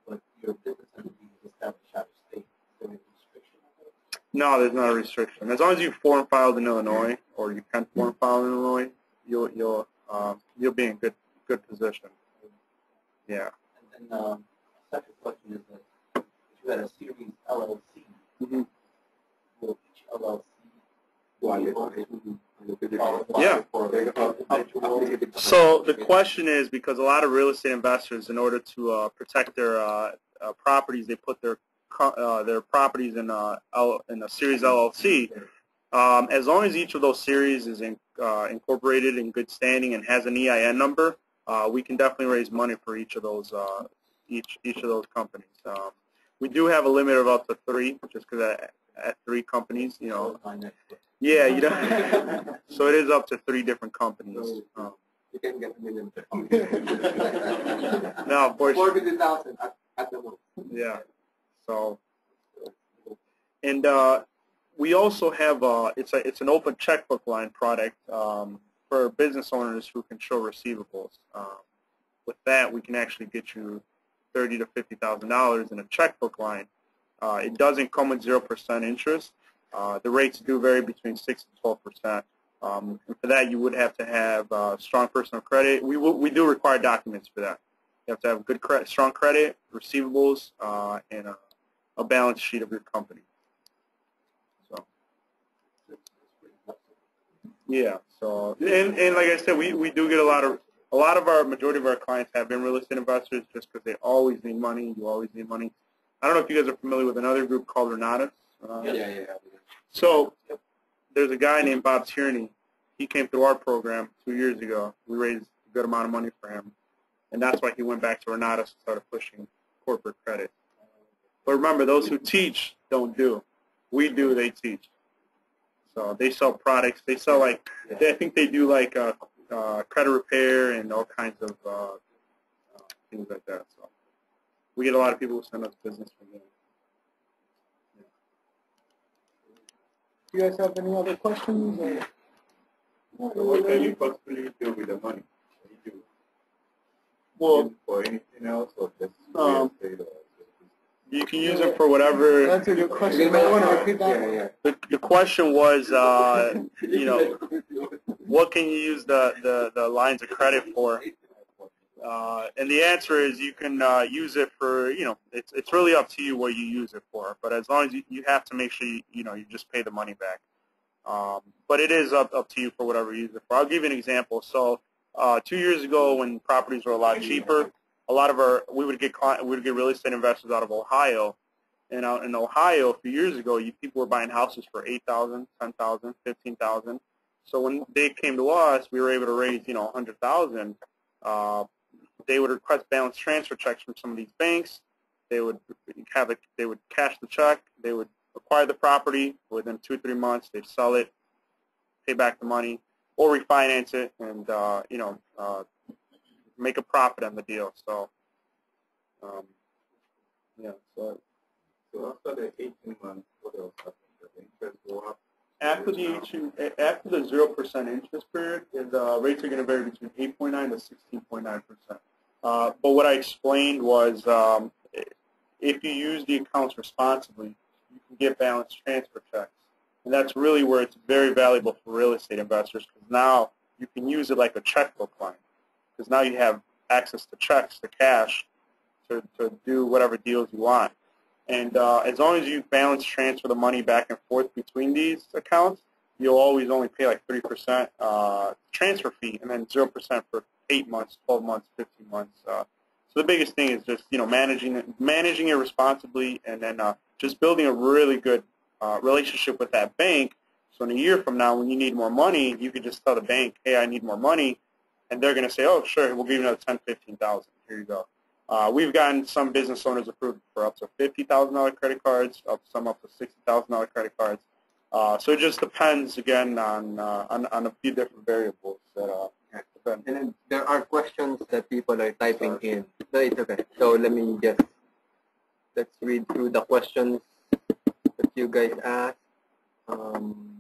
but your business entity is established out of state. Is there any restriction on that? No, there's not a restriction. As long as you form filed in Illinois, or you can form file in Illinois, you'll you'll um, you'll be in good good position. Yeah. And then, um, second question is that if you had a series LLC, Mhm. will each LLC be able to Yeah. So the question is because a lot of real estate investors, in order to uh, protect their uh, uh, properties, they put their uh, their properties in a L- in a series LLC. Um, as long as each of those series is in, uh, incorporated in good standing and has an EIN number, uh, we can definitely raise money for each of those uh, each each of those companies. Um, we do have a limit of up to three, just because at, at thrry companies, you know. Yeah, you know. *laughs* so it is up to three different companies. Um, You can get a million. *laughs* now, of course, 40,000 at, at the. Yeah. So, and uh, we also have uh, it's a it's an open checkbook line product um, for business owners who can show receivables. Um, with that, we can actually get you thirty to fifty thousand dollars in a checkbook line. Uh, it doesn't come with zero percent interest. Uh, the rates do vary between six and twelve percent. Um, and for that, you would have to have uh, strong personal credit. We we do require documents for that. You have to have good credit, strong credit, receivables, uh, and a, a balance sheet of your company. So, yeah. So, and, and like I said, we, we do get a lot of a lot of our majority of our clients have been real estate investors just because they always need money. You always need money. I don't know if you guys are familiar with another group called Renatus. Uh, Yeah, yeah. so there's a guy named Bob Tierney. He came through our program two years ago. We raised a good amount of money for him, and that's why he went back to Renatus and started pushing corporate credit. But remember, those who teach don't do. We do, they teach. So they sell products. They sell like *laughs* I think they do like uh, uh, credit repair and all kinds of uh, uh, things like that. So we get a lot of people who send us business from them. Do you guys have any other questions? or- What can you possibly do with the money? What do you do? Well, For anything else or just Um, real estate or just- you can use it for whatever. That's a good question. can You want to repeat that. Yeah, yeah. The, the question was, uh, *laughs* you know, what can you use the, the, the lines of credit for? Uh, and the answer is you can uh, use it for, you know, it's, it's really up to you what you use it for. But as long as you, you have to make sure, you, you know, you just pay the money back. Um, but it is up, up to you for whatever you use it for. I'll give you an example. So uh, two years ago when properties were a lot cheaper, a lot of our, we would get, we would get real estate investors out of Ohio and out in Ohio a few years ago, you, people were buying houses for eight thousand, ten thousand, fifteen thousand. So when they came to us, we were able to raise, you know, a hundred thousand. Uh, they would request balance transfer checks from some of these banks. They would have it. They would cash the check. They would acquire the property within two, or three months. They'd sell it, pay back the money, or refinance it, and uh, you know, uh, make a profit on the deal. So, um, yeah. So So after the eighteen months, what else happens? The interest go up? After the after the zero percent interest period, the rates are going to vary between eight point nine to sixteen point nine percent. Uh, but what I explained was, um, if you use the accounts responsibly, you can get balance transfer checks, and that's really where it's very valuable for real estate investors because now you can use it like a checkbook line, because now you have access to checks, to cash, to to do whatever deals you want. And uh, as long as you balance transfer the money back and forth between these accounts, you'll always only pay like 3% uh, transfer fee and then 0% for 8 months, 12 months, 15 months. Uh, so the biggest thing is just, you know, managing it, managing it responsibly and then uh, just building a really good uh, relationship with that bank. So in a year from now, when you need more money, you can just tell the bank, hey, I need more money. And they're going to say, oh, sure, we'll give you another 10, 15,000. Here you go. Uh, we've gotten some business owners approved for up to $50,000 credit cards, up some up to $60,000 credit cards. Uh, so it just depends, again, on, uh, on, on a few different variables that uh, depend. And then there are questions that people are typing in. No, it's okay. So let me just let's read through the questions that you guys asked. Um,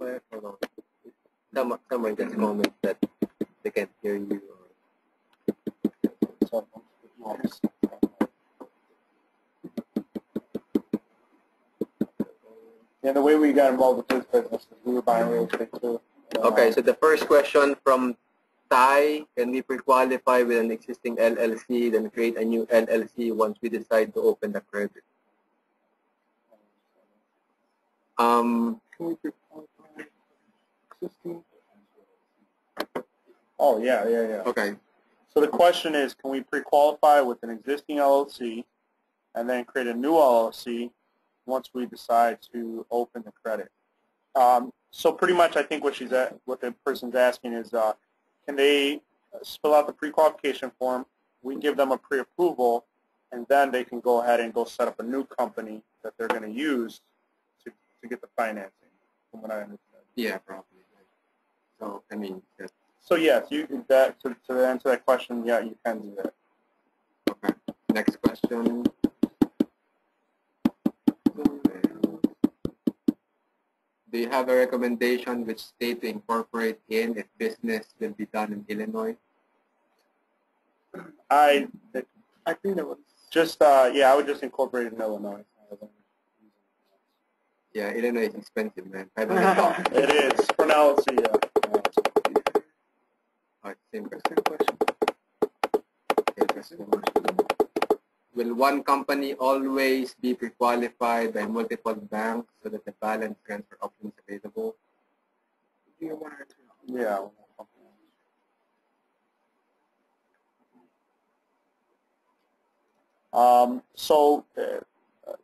hold on. Some, someone just comment that they can't hear you. Yeah, the way we got involved with this business is we were buying real estate too. Okay, so the first question from Thai, can we pre-qualify with an existing LLC, then create a new LLC once we decide to open the credit? Um, Can we pre-qualify existing? Oh, yeah, yeah, yeah. okay. So the question is, can we pre-qualify with an existing LLC and then create a new LLC once we decide to open the credit? Um, so pretty much, I think what she's at, what the person's asking is, uh, can they fill out the pre-qualification form? We give them a pre-approval, and then they can go ahead and go set up a new company that they're going to use to to get the financing. From what I understand. Yeah, probably. So, I mean, that- So yes, you that to, to answer that question, yeah, you can do that. okay. Next question. Do you have a recommendation which state to incorporate in if business will be done in Illinois? I I think that was, just uh, yeah, I would just incorporate it in Illinois. Yeah, Illinois is expensive, man. Five hundred dollars. It is for now. Let's see. Uh, Alright, same question. same question. Okay, question. Will one company always be pre-qualified by multiple banks so that the balance transfer option is available? Do you want to? yeah. Um, so uh,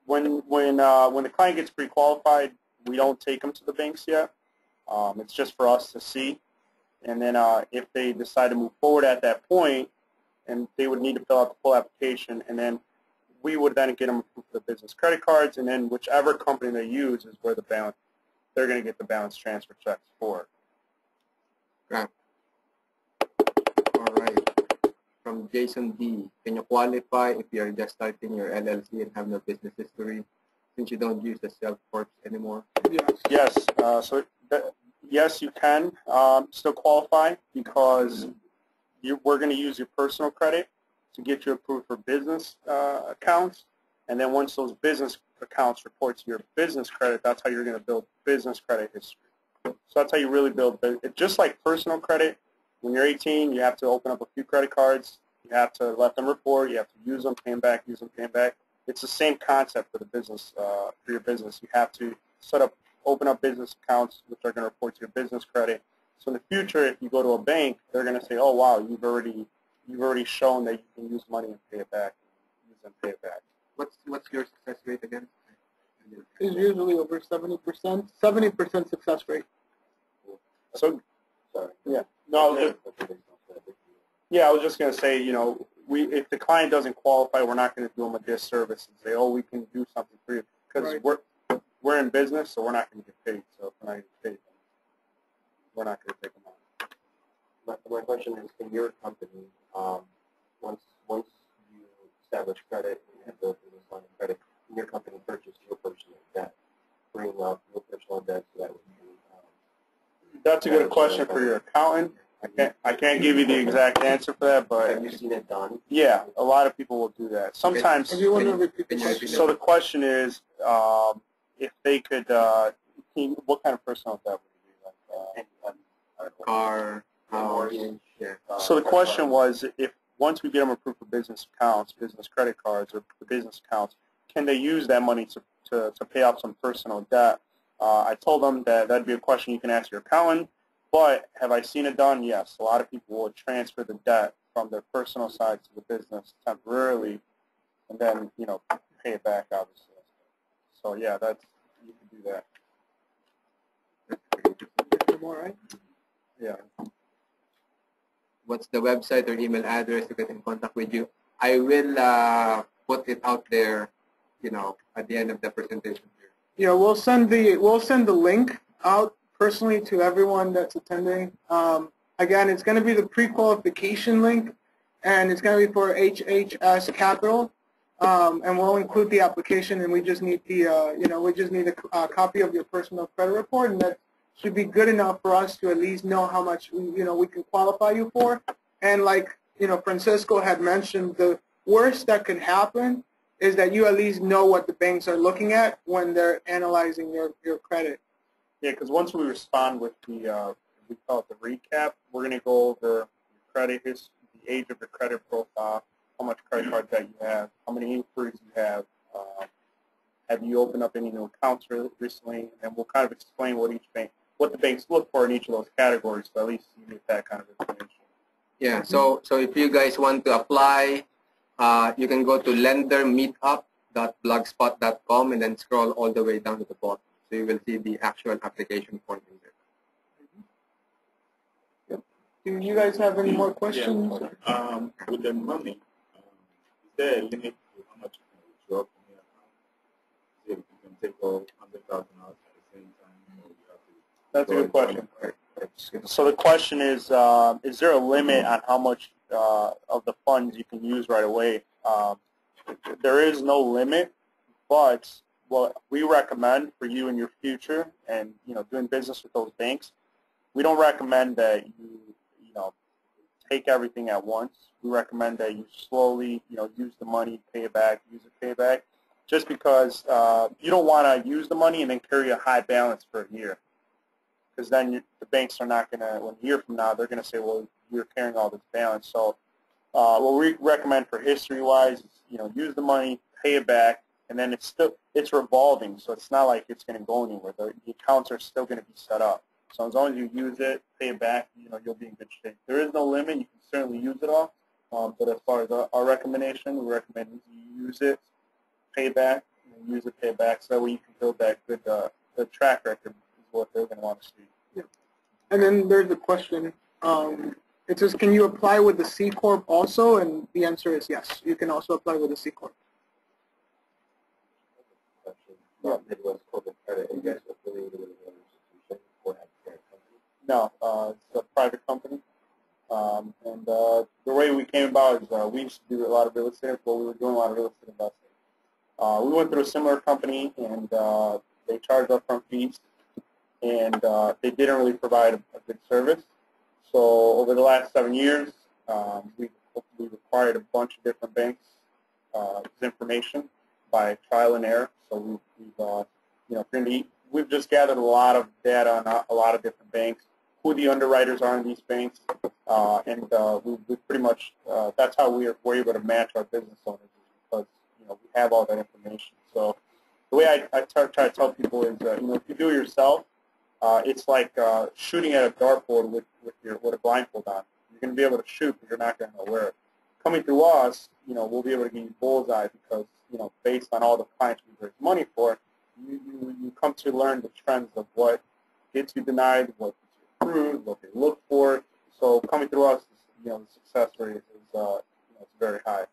when when uh, when the client gets pre-qualified, we don't take them to the banks yet. Um, it's just for us to see, and then uh, if they decide to move forward at that point, and they would need to fill out the full application, and then we would then get them approved for the business credit cards, and then whichever company they use is where the balance they're going to get the balance transfer checks for. All right. From Jason D. Can you qualify if you are just starting your LLC and have no business history since you don't use the shelf corps anymore? Yes. Yes, uh, so th- yes, you can um, still qualify because you, we're going to use your personal credit to get you approved for business uh, accounts, and then once those business accounts report to your business credit, that's how you're going to build business credit history. So that's how you really build. bu- it- Just like personal credit, when you're 18, you have to open up a few credit cards. You have to let them report. You have to use them, pay them back, use them, pay them back. It's the same concept for the business, uh, for your business. You have to set up, open up business accounts, which are going to report to your business credit. So in the future, if you go to a bank, they're going to say, "Oh, wow, you've already, you've already shown that you can use money and pay it back, use and pay it back." What's what's your success rate again? It's usually over 70%, 70% success rate. So Sorry. yeah, no, I was yeah, I was just going to say, you know, we if the client doesn't qualify, we're not going to do them a disservice and say, "Oh, we can do something for you," because Right. We're in business, so we're not going to get paid. So if we're not going to get paid, we're not going to take them on. My, my question is, in your company, um, once once you establish credit and have the business line of credit, in your company purchase your personal debt, bring up your personal debt so that when you um, That's a good question for your accountant. I can't I can't give you the exact answer for that, but have you seen it done? yeah, a lot of people will do that. Sometimes. If you want to repeat the question. So the question is, um, if they could, uh, can- what kind of personal debt would it be? Like, uh, And, I don't know, Car, house, uh, So the question was, if once we get them approved for business accounts, business credit cards, or the business accounts, can they use that money to, to, to pay off some personal debt? Uh, I told them that that'd be a question you can ask your accountant. But have I seen it done? Yes. A lot of people will transfer the debt from their personal side to the business temporarily, and then you know pay it back, obviously. So yeah, that's you can do that. More, right? Yeah. What's the website or email address to get in contact with you? I will uh, put it out there, you know, at the end of the presentation here. Yeah, we'll send the we'll send the link out personally to everyone that's attending. Um, again, it's going to be the pre-qualification link, and it's going to be for HHS Capital, um, and we'll include the application. And we just need the uh, you know we just need a uh, copy of your personal credit report, and that should be good enough for us to at least know how much you know we can qualify you for. And like you know, Francisco had mentioned, the worst that could happen is that you at least know what the banks are looking at when they're analyzing your, your credit. Yeah, because once we respond with the, uh, we call it the recap, we're going to go over your credit history, the age of your credit profile, how much credit card debt you have, how many inquiries you have, uh, have you opened up any new accounts re- recently, and we'll kind of explain what each bank, what the banks look for in each of those categories, so at least you get that kind of information. Yeah. So so if you guys want to apply, uh, you can go to lendermeetup.blogspot.com and then scroll all the way down to the bottom. So you will see the actual application form in there. Do you guys have any more questions? Um, with the money, is there a limit to how much you can withdraw from your account? Say you can take hundred thousand dollars at the same time, or you have to. That's a good question. So the question is, um, is there a limit on how much uh, of the funds you can use right away? Um, there is no limit, but what we recommend for you in your future and, you know, doing business with those banks, we don't recommend that you, take everything at once. We recommend that you slowly, you know, use the money, pay it back, use it, pay it back, just because uh, you don't want to use the money and then carry a high balance for a year because then you, the banks are not going to, one year from now, they're going to say, well, you're carrying all this balance. So uh, what we recommend for history-wise is, you know, use the money, pay it back, and then it's still, it's revolving, so it's not like it's going to go anywhere. The, the accounts are still going to be set up. So as long as you use it, pay it back, you know, you'll be in good shape. There is no limit. You can certainly use it all. Um, but as far as our, our recommendation, we recommend you use it, pay back, and use it, pay back, so that way you can build that good, uh, good track record is what they're going to want to see. And then there's a question. Um, it says, can you apply with the C Corp also? And the answer is yes. You can also apply with the C Corp. Question about Midwest Corporate Credit. Are you guys affiliated with another institution or have a parent company? No, uh, it's a private company. Um, and uh, the way we came about is uh, we used to do a lot of real estate, but we were doing a lot of real estate investing. Uh, we went through a similar company, and uh, they charged upfront fees, and uh, they didn't really provide a, a good service. So over the last seven years, um, we we acquired a bunch of different banks' uh, information by trial and error. So we've, we've uh, you know, we've just gathered a lot of data on a, a lot of different banks, who the underwriters are in these banks, uh, and uh, we, we pretty much uh, that's how we are, we're able to match our business owners because you know we have all that information. So the way I, I try, try to tell people is, you know, if you do it yourself, uh, it's like uh, shooting at a dartboard with with your with a blindfold on. You're going to be able to shoot, but you're not going to know where. Coming through us, you know, we'll be able to give you bullseye because you know, based on all the clients we've raised money for, you, you, you come to learn the trends of what gets you denied, what gets what they look for. So coming through us, you know, the success rate is, uh, you know, it's very high.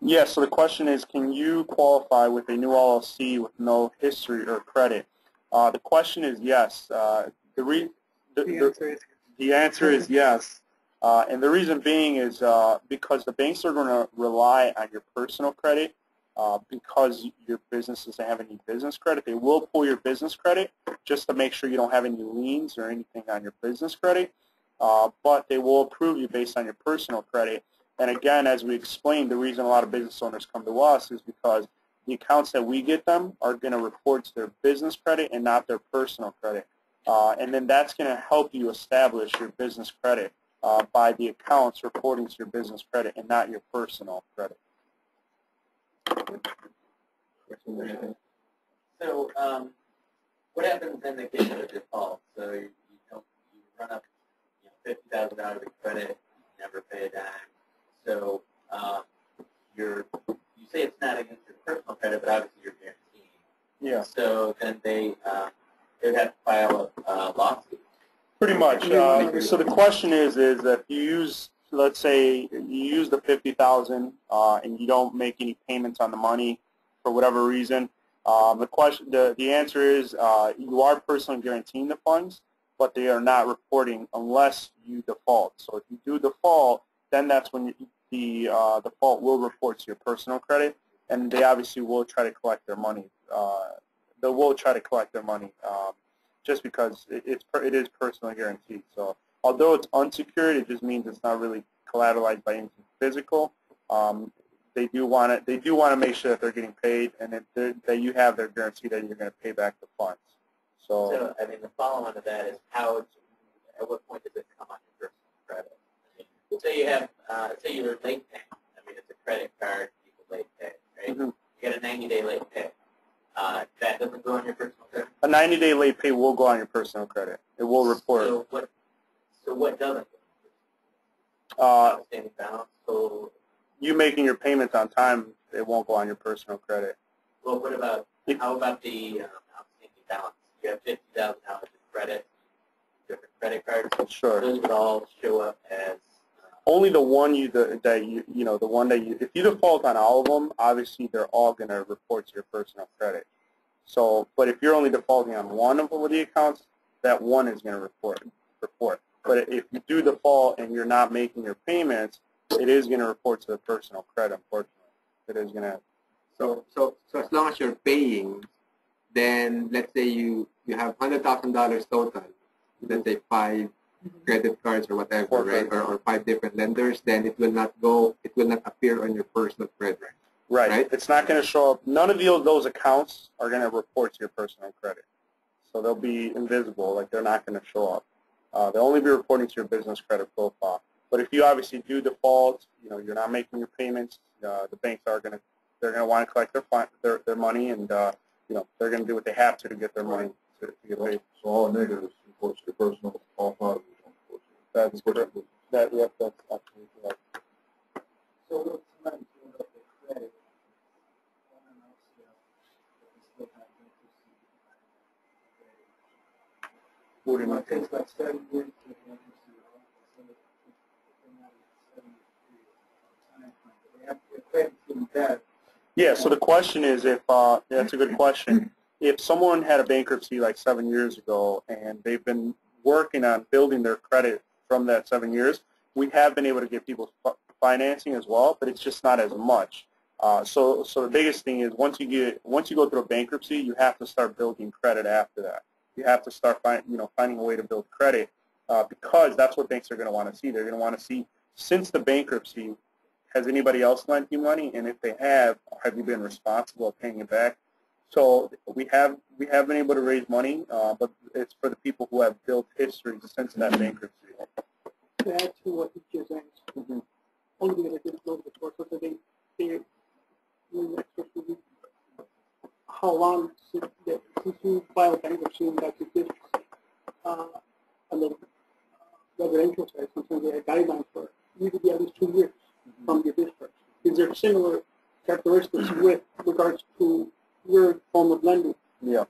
Yeah, so the question is, can you qualify with a new LLC with no history or credit? Uh, the question is yes. Uh, the, re- the, The the, answer is the answer is yes. Uh, and the reason being is uh, because the banks are going to rely on your personal credit uh, because your business doesn't have any business credit. They will pull your business credit just to make sure you don't have any liens or anything on your business credit. Uh, but they will approve you based on your personal credit. And again, as we explained, the reason a lot of business owners come to us is because the accounts that we get them are going to report to their business credit and not their personal credit. Uh, and then that's going to help you establish your business credit uh, by the accounts reporting to your business credit and not your personal credit. So, um, what happens in the case of a default? So you, you don't you run up you know, fifty thousand dollars of credit, you never pay a dime. So um, you're you say it's not against your personal credit, but obviously you're guaranteeing. Yeah, So then they uh, they would have to file a uh, lawsuit. pretty much. Uh, so the question is, is that if you use, let's say, you use the fifty thousand uh, and you don't make any payments on the money for whatever reason. Um, the question, the, the answer is, uh, you are personally guaranteeing the funds, but they are not reporting unless you default. So if you do default, then that's when you, the uh, default will report to your personal credit, and they obviously will try to collect their money. Uh, they will try to collect their money um, just because it, it's per, it is personally guaranteed. So although it's unsecured, it just means it's not really collateralized by anything physical. Um, they do want to they do want to make sure that they're getting paid and that, that you have their guarantee that you're going to pay back the funds. So, So, I mean, the follow-on to that is how, at what point does it come on your personal credit? I mean, Say you have, uh, say you're late paying, I mean, it's a credit card, people late pay, right? Mhm. You get a 90-day late pay. Uh, that doesn't go on your personal credit? a 90-day late pay will go on your personal credit. It will report. So what, so what doesn't? Uh, Outstanding balance, so, you making your payments on time, it won't go on your personal credit. well, what about, how about the um, outstanding balance? You have $50,000 of credit, different credit cards, Sure. those would all show up as, uh, Only the one you the, that you you know the one that you if you default on all of them, obviously they're all going to report to your personal credit. So, but if you're only defaulting on one of the accounts, that one is going to report report. But if you do default and you're not making your payments, it is going to report to the personal credit. Unfortunately, it is going to. So, so, so as long as you're paying, then let's say you, you have hundred thousand dollars total, let's say five credit cards or whatever, Four right? Or, or five different lenders, then it will not go, it will not appear on your personal credit. Right. Right. It's not going to show up. None of those accounts are going to report to your personal credit. So they'll be invisible. Like they're not going to show up. Uh, they'll only be reporting to your business credit profile. But if you obviously do default, you know you're not making your payments. Uh, the banks are going to they're going to want to collect their fi- their their money, and uh, you know they're going to do what they have to to get their money to, to get paid. So all negatives reports to your personal, all positives report to your That's correct. That yep, that's absolutely correct. So with Yeah, so the question is if, uh, that's a good question. If someone had a bankruptcy like seven years ago and they've been working on building their credit from that seven years, we have been able to get people financing as well, but it's just not as much. Uh, so, so the biggest thing is once you get once you go through a bankruptcy, you have to start building credit after that. You have to start find, you know, finding a way to build credit uh, because that's what banks are going to want to see. They're going to want to see since the bankruptcy, has anybody else lent you money? And if they have, have you been responsible of paying it back? So we have we have been able to raise money, uh, but it's for the people who have built history since that bankruptcy. To add to what he just answered, Mhm. only because I didn't know before, so that they, they, when the experts review, how long since, that, you filed bankruptcy and got your district, uh, on the uh, residential side, sometimes they have guidelines for, be at least two years from the district. Is there similar characteristics with regards to your form of lending? Yeah.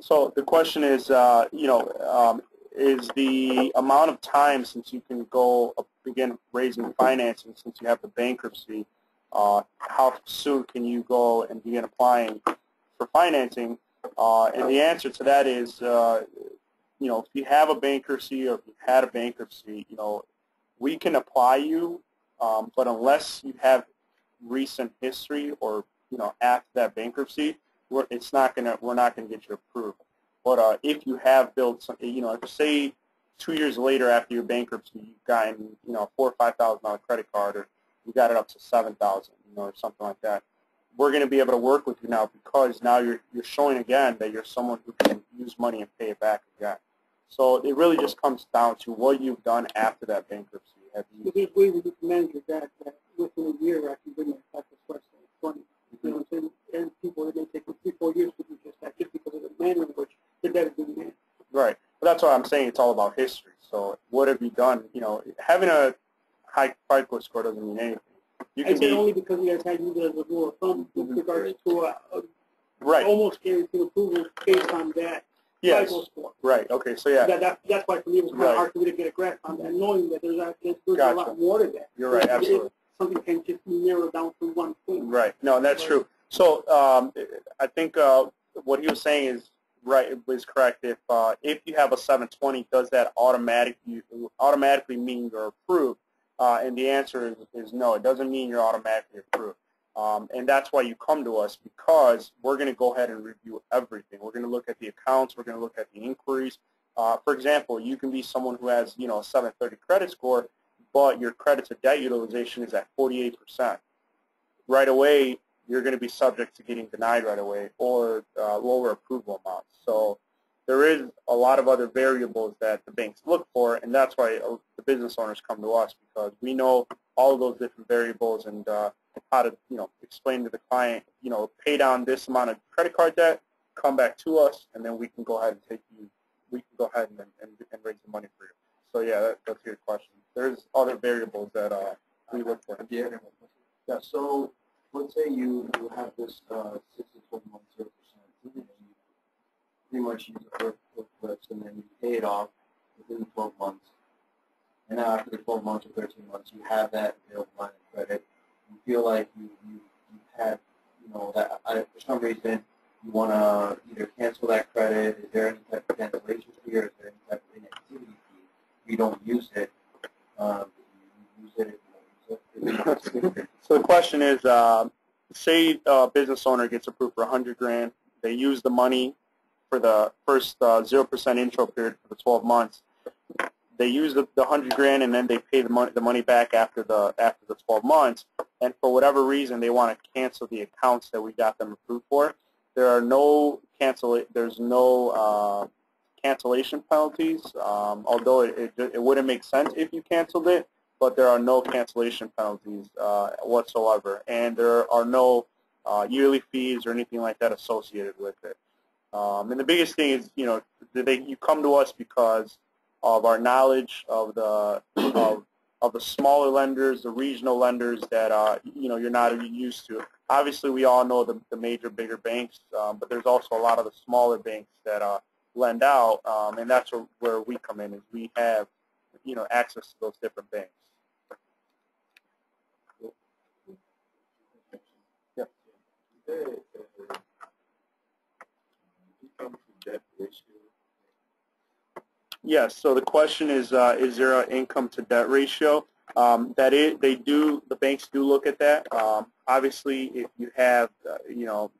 So the question is, uh, you know, um, is the amount of time since you can go uh, begin raising financing since you have the bankruptcy, uh, how soon can you go and begin applying for financing? Uh, and the answer to that is, uh, you know, if you have a bankruptcy or if you had a bankruptcy, you know, we can apply you, um, but unless you have recent history or you know after that bankruptcy, we're, it's not gonna we're not gonna get you approved. But uh, if you have built some, you know, say two years later after your bankruptcy, you've gotten you know a four or five thousand dollar credit card, or you got it up to seven thousand, you know, or something like that. We're going to be able to work with you now because now you're you're showing again that you're someone who can use money and pay it back again. So it really just comes down to what you've done after that bankruptcy. Have you, Because there's ways that you can manage your debt that within a year actually bring it back to square twenty. You know what I'm saying? And people, it may take them three, four years to do just that, just because of the manner in which the debt is being managed. Right. But that's why I'm saying it's all about history. So what have you done? You know, having a high FICO score doesn't mean anything. You I can say be only because you guys had as a rule of thumb with Mhm. regards to a, a right. almost guaranteed approval based on that Yes. FICO score. Right. Okay. So yeah, That, that, that's why for me it was kind of hard for me to get a grasp on that, knowing that there's, a- there's, there's a lot more to that. you're right. It- Absolutely. Something can just narrow down to one thing. Right. No, that's true. So um, I think uh, what he was saying is right. Was correct. If uh, if you have a 720, does that automatically automatically mean you're approved? Uh, and the answer is, is no. It doesn't mean you're automatically approved. Um, and that's why you come to us because we're going to go ahead and review everything. We're going to look at the accounts. We're going to look at the inquiries. Uh, for example, you can be someone who has you know a 730 credit score, but your credit to debt utilization is at 48 percent. Right away, you're going to be subject to getting denied right away or uh, lower approval amounts. So lot of other variables that the banks look for, and that's why uh, the business owners come to us because we know all of those different variables and uh, how to, you know, explain to the client, you know, pay down this amount of credit card debt, come back to us, and then we can go ahead and take you, we can go ahead and, and, and raise the money for you. So yeah, that, that's your question. There's other variables that uh, we look for. Yeah. Yeah, so let's say you, you have this uh, six to twelve months zero percent, pretty much use it for, for flips, and then you pay it off within twelve months. And now after the twelve months or thirteen months, you have that available line of credit. You feel like you you, you have you know that I, for some reason you want to either cancel that credit. Is there any type of cancellation fee, or is there any type of inactivity fee? If you don't use it, um, you use it. *laughs* So the question is, um, say a business owner gets approved for 100 grand. They use the money for the first uh, 0% intro period for the 12 months. They use the, the 100 grand and then they pay the money, the money back after the after the 12 months. And for whatever reason, they want to cancel the accounts that we got them approved for. There are no cancel. There's no uh, cancellation penalties. Um, although it, it it wouldn't make sense if you canceled it but there are no cancellation penalties uh, whatsoever, and there are no uh, yearly fees or anything like that associated with it. Um, and the biggest thing is, you know, they, you come to us because of our knowledge of the of, of the smaller lenders, the regional lenders that uh, you know you're not used to. Obviously, we all know the, the major, bigger banks, um, but there's also a lot of the smaller banks that uh, lend out, um, and that's where, where we come in. Is we have you know access to those different banks. Yes. So the question is, uh, is there an income to debt ratio? Um, that is, they do. The banks do look at that. Um, obviously, if you have, uh, you know,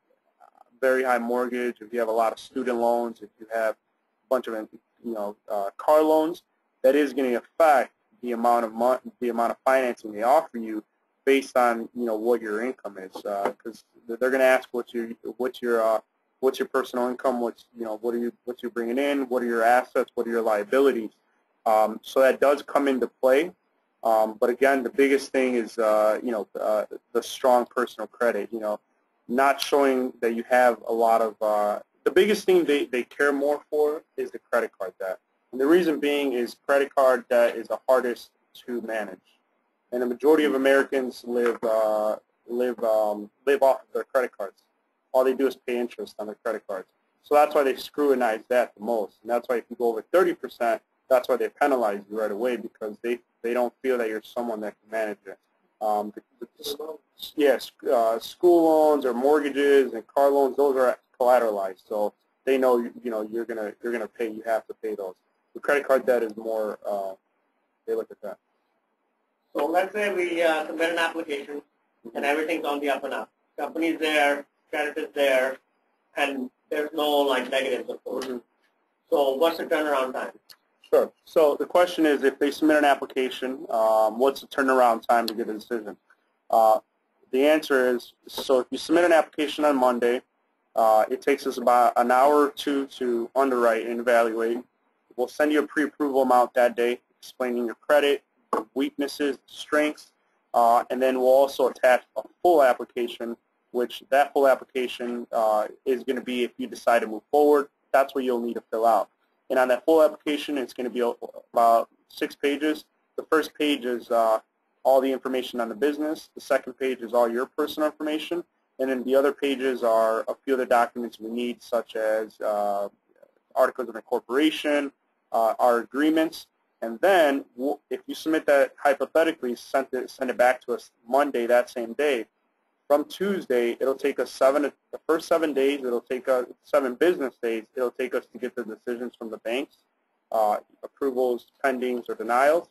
very high mortgage, if you have a lot of student loans, if you have a bunch of, you know, uh, car loans, that is going to affect the amount of mon- the amount of financing they offer you based on you know what your income is because uh, they're going to ask what's your what's your uh, what's your personal income what's you know what are you what you're bringing in what are your assets what are your liabilities? Um, so that does come into play. Um, but again the biggest thing is uh, you know uh, the strong personal credit you know not showing that you have a lot of uh, the biggest thing they, they care more for is the credit card debt. And the reason being is credit card debt is the hardest to manage. And the majority of Americans live uh, live um, live off of their credit cards. All they do is pay interest on their credit cards. So that's why they scrutinize that the most, and that's why if you go over 30 percent, that's why they penalize you right away because they they don't feel that you're someone that can manage it. Um, the, the, yes, uh, school loans or mortgages and car loans, those are collateralized, so they know you, you know you're gonna you're gonna pay. You have to pay those. The credit card debt is more. Uh, they look at that. So let's say we uh, submit an application and everything's on the up and up. Company's there, credit is there, and there's no like negatives of course. Mm-hmm. So what's the turnaround time? Sure. So the question is, if they submit an application, um, what's the turnaround time to get a decision? Uh, the answer is, so if you submit an application on Monday, uh, it takes us about an hour or two to underwrite and evaluate. We'll send you a pre-approval amount that day, explaining your credit, weaknesses, strengths, uh, and then we'll also attach a full application, which that full application uh, is going to be if you decide to move forward. That's what you'll need to fill out. And on that full application, it's going to be about six pages. The first page is uh, all the information on the business. The second page is all your personal information. And then the other pages are a few of the documents we need, such as uh, articles of incorporation, uh, our agreements, and then if you submit that hypothetically, send it, send it back to us Monday that same day. From Tuesday, it'll take us seven, the first seven days, it'll take us seven business days, it'll take us to get the decisions from the banks, uh, approvals, pendings, or denials.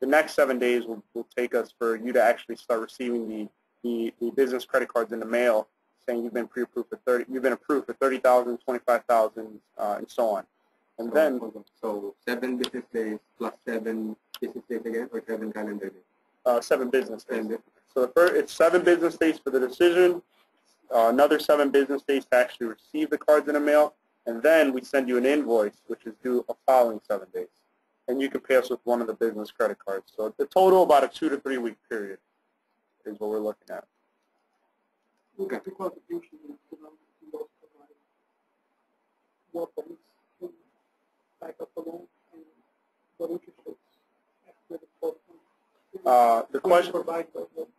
The next seven days will, will take us for you to actually start receiving the, the, the business credit cards in the mail saying you've been pre-approved for 30, you've been approved for 30,000, 25,000, uh, and so on. And so, then, so seven business days plus seven business days again, or seven calendar days? Uh, seven business days. So the first, it's seven business days for the decision, uh, another seven business days to actually receive the cards in the mail, and then we send you an invoice, which is due a following seven days. And you can pay us with one of the business credit cards. So the total, about a two to three week period is what we're looking at. The can back up the loan and what interest rates after the. Uh, the question,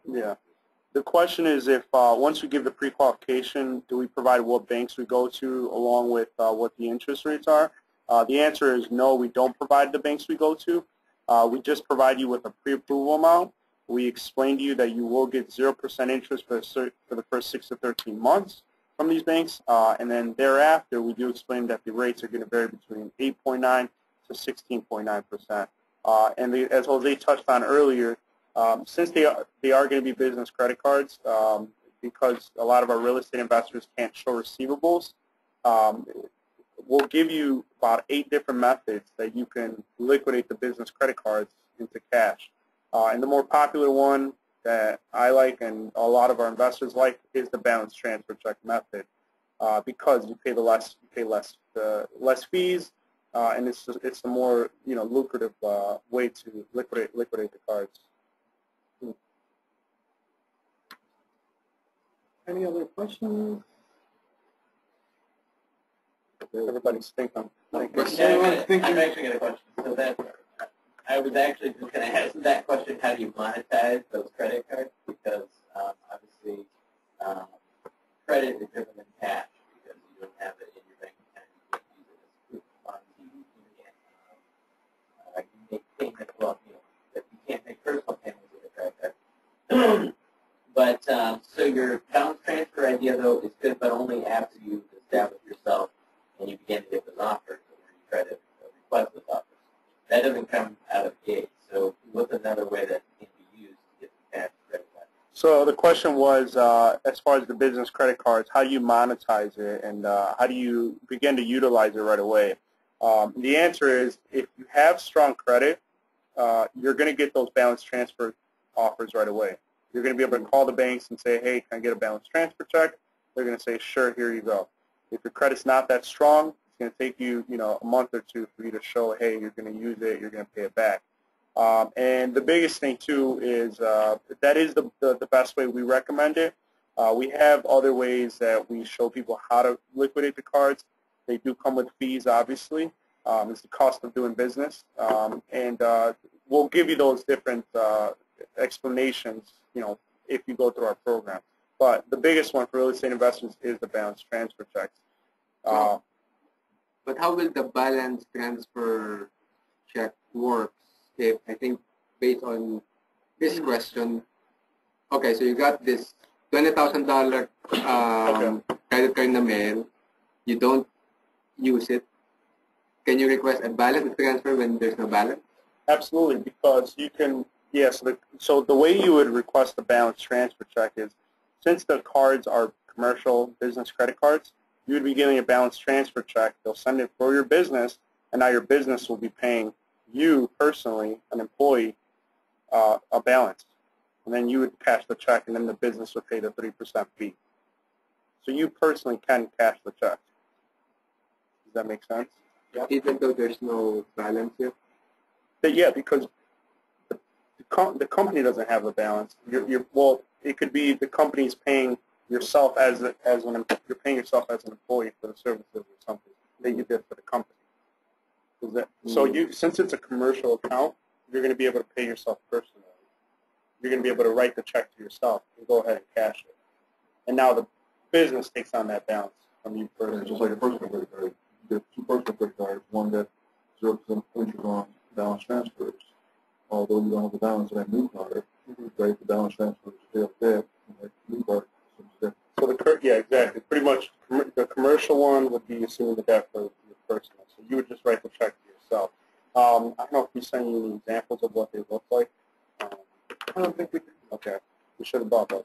Yeah. The question is if, uh, once we give the pre-qualification, do we provide what banks we go to along with uh, what the interest rates are? Uh, the answer is no, we don't provide the banks we go to. Uh, we just provide you with a pre-approval amount. We explain to you that you will get 0% interest for, the for the first 6 to 13 months from these banks. And then thereafter, we do explain that the rates are going to vary between 8.9 to 16.9%. Uh, and the, as Jose touched on earlier, um, since they are, they are going to be business credit cards, um, because a lot of our real estate investors can't show receivables, um, we'll give you about eight different methods that you can liquidate the business credit cards into cash. Uh, and the more popular one that I like and a lot of our investors like is the balance transfer check method, uh, because you pay the less you pay less uh, less fees, uh, and it's it's a more you know lucrative uh, way to liquidate liquidate the cards. Any other questions? Everybody's thinking. Like, Yeah, I'm, was gonna, thinking- I'm actually got a question. So that I was actually just going to ask that question: How do you monetize those credit cards? Because um, obviously, um, credit is different than cash because you don't have it in your bank account. You can't use it as proof of funds. You, you can't um, uh, you. Well, you can't make personal payments with a credit card. but um, so your balance transfer idea though is good, but only after you establish yourself and you begin to get those offers or you try those offers. That doesn't come out of the gate. So what's another way that can be used to get the cash credit back? So the question was, uh, as far as the business credit cards, how do you monetize it, and uh, how do you begin to utilize it right away? Um, the answer is, if you have strong credit, uh, you're going to get those balance transfer offers right away. You're going to be able to call the banks and say, hey, can I get a balance transfer check? They're going to say, sure, here you go. If your credit's not that strong, it's going to take you, you know, a month or two for you to show, hey, you're going to use it, you're going to pay it back. Um, and the biggest thing too is uh, that is the, the, the best way we recommend it. Uh, we have other ways that we show people how to liquidate the cards. They do come with fees, obviously. Um, it's the cost of doing business, um, and uh, we'll give you those different uh, explanations, you know, if you go through our program. But the biggest one for real estate investments is the balance transfer checks. Uh, But how will the balance transfer check work if I think based on this question, okay, so you got this twenty thousand dollar um, credit card na mail, you don't use it. Can you request a balance transfer when there's no balance? Absolutely, because you can, yes, the, so the way you would request a balance transfer check is, since the cards are commercial business credit cards, you would be getting a balance transfer check. They'll send it for your business, and now your business will be paying you personally, an employee, uh, a balance. And then you would cash the check, and then the business would pay the 3% fee. So you personally can cash the check. Does that make sense? Even though there's no balance here? But yeah, because the, the, com- the company doesn't have a balance. You're, you're, well, it could be the company's paying yourself as a, as an you're paying yourself as an employee for the services or something that you did for the company. Is that, So Mm. you since it's a commercial account, you're going to be able to pay yourself personally. You're going to be able to write the check to yourself and go ahead and cash it. And now the business takes on that balance from you personally. just like a personal credit card. You get two personal credit cards, one that zero percent interest on balance transfers. Although you don't have the balance on that new card, right, the balance transfers pay off debt, and that new card is. So the cur- yeah, exactly. Pretty much com- the commercial one would be assuming the debt for your personal. So you would just write the check to yourself. Um, I don't know if we send you any examples of what they look like. Um, I don't think we can. okay, we should have bought those.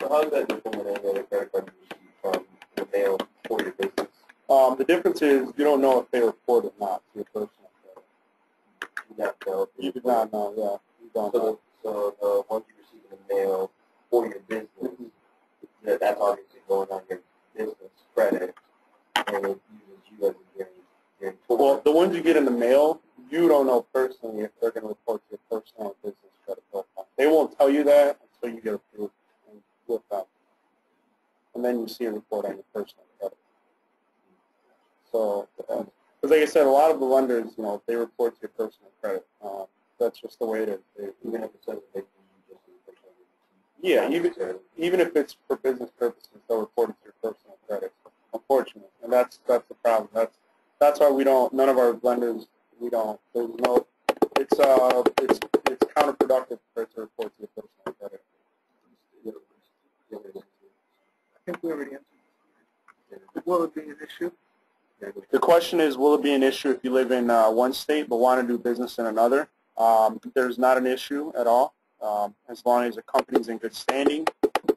So how is that different than any other credit card you receive from the mail for your business? Um, the difference is you don't know if they report or not to your personal credit. You. You do not know. Yeah, you don't So know. the, so uh, the ones you receive in the mail for your business, mm-hmm. that, that's obviously going on your business credit, and it uses you as a guarantor. Well, the ones you get in the mail, you don't know personally if they're going to report to your personal or business credit profile. They won't tell you that until you get approved and with them. And then you see a report on your personal. So, because like I said, a lot of the lenders, you know, they report to your personal credit. Um, that's just the way it is. They, Even if it says they can just do it. yeah, even even if it's for business purposes, they'll report it to your personal credit. Unfortunately, and that's that's the problem. That's that's why we don't. None of our lenders we don't. There's no. It's uh it's it's counterproductive for it to report to your personal credit. I think we already answered. Will it be an issue? The question is, will it be an issue if you live in uh, one state but want to do business in another? Um, there's not an issue at all, um, as long as the company's in good standing.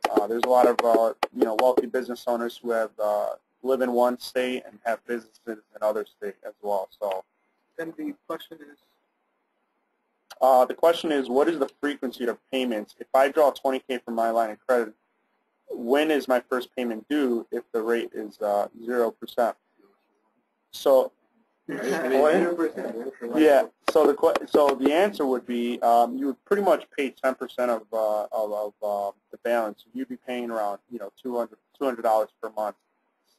Uh, there's a lot of uh, you know wealthy business owners who have uh, live in one state and have businesses in other state as well. So then the question is. Uh, the question is, what is the frequency of payments? If I draw 20K from my line of credit, when is my first payment due if the rate is uh, 0%? So, yeah. So the so the answer would be um, you would pretty much pay ten percent of uh, of, of uh, the balance. You'd be paying around you know two hundred two hundred dollars per month.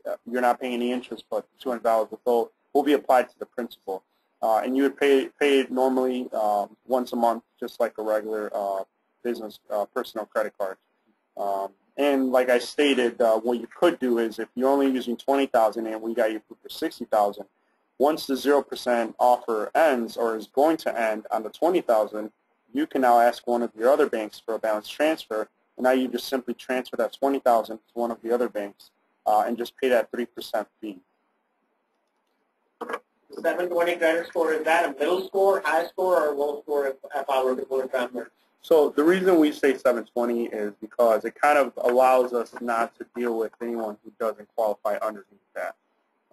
Uh, you're not paying any interest, but two hundred dollars will will be applied to the principal, uh, and you would pay pay it normally um, once a month, just like a regular uh, business personal credit card. Um, and like I stated, uh, what you could do is if you're only using 20,000 and we got you approved for 60,000, once the 0% offer ends or is going to end on the 20,000, you can now ask one of your other banks for a balance transfer, and now you just simply transfer that 20,000 to one of the other banks uh, and just pay that 3% fee. 720 credit score, is that a middle score, high score, or low score if, if I were to go to? So the reason we say 720 is because it kind of allows us not to deal with anyone who doesn't qualify underneath that.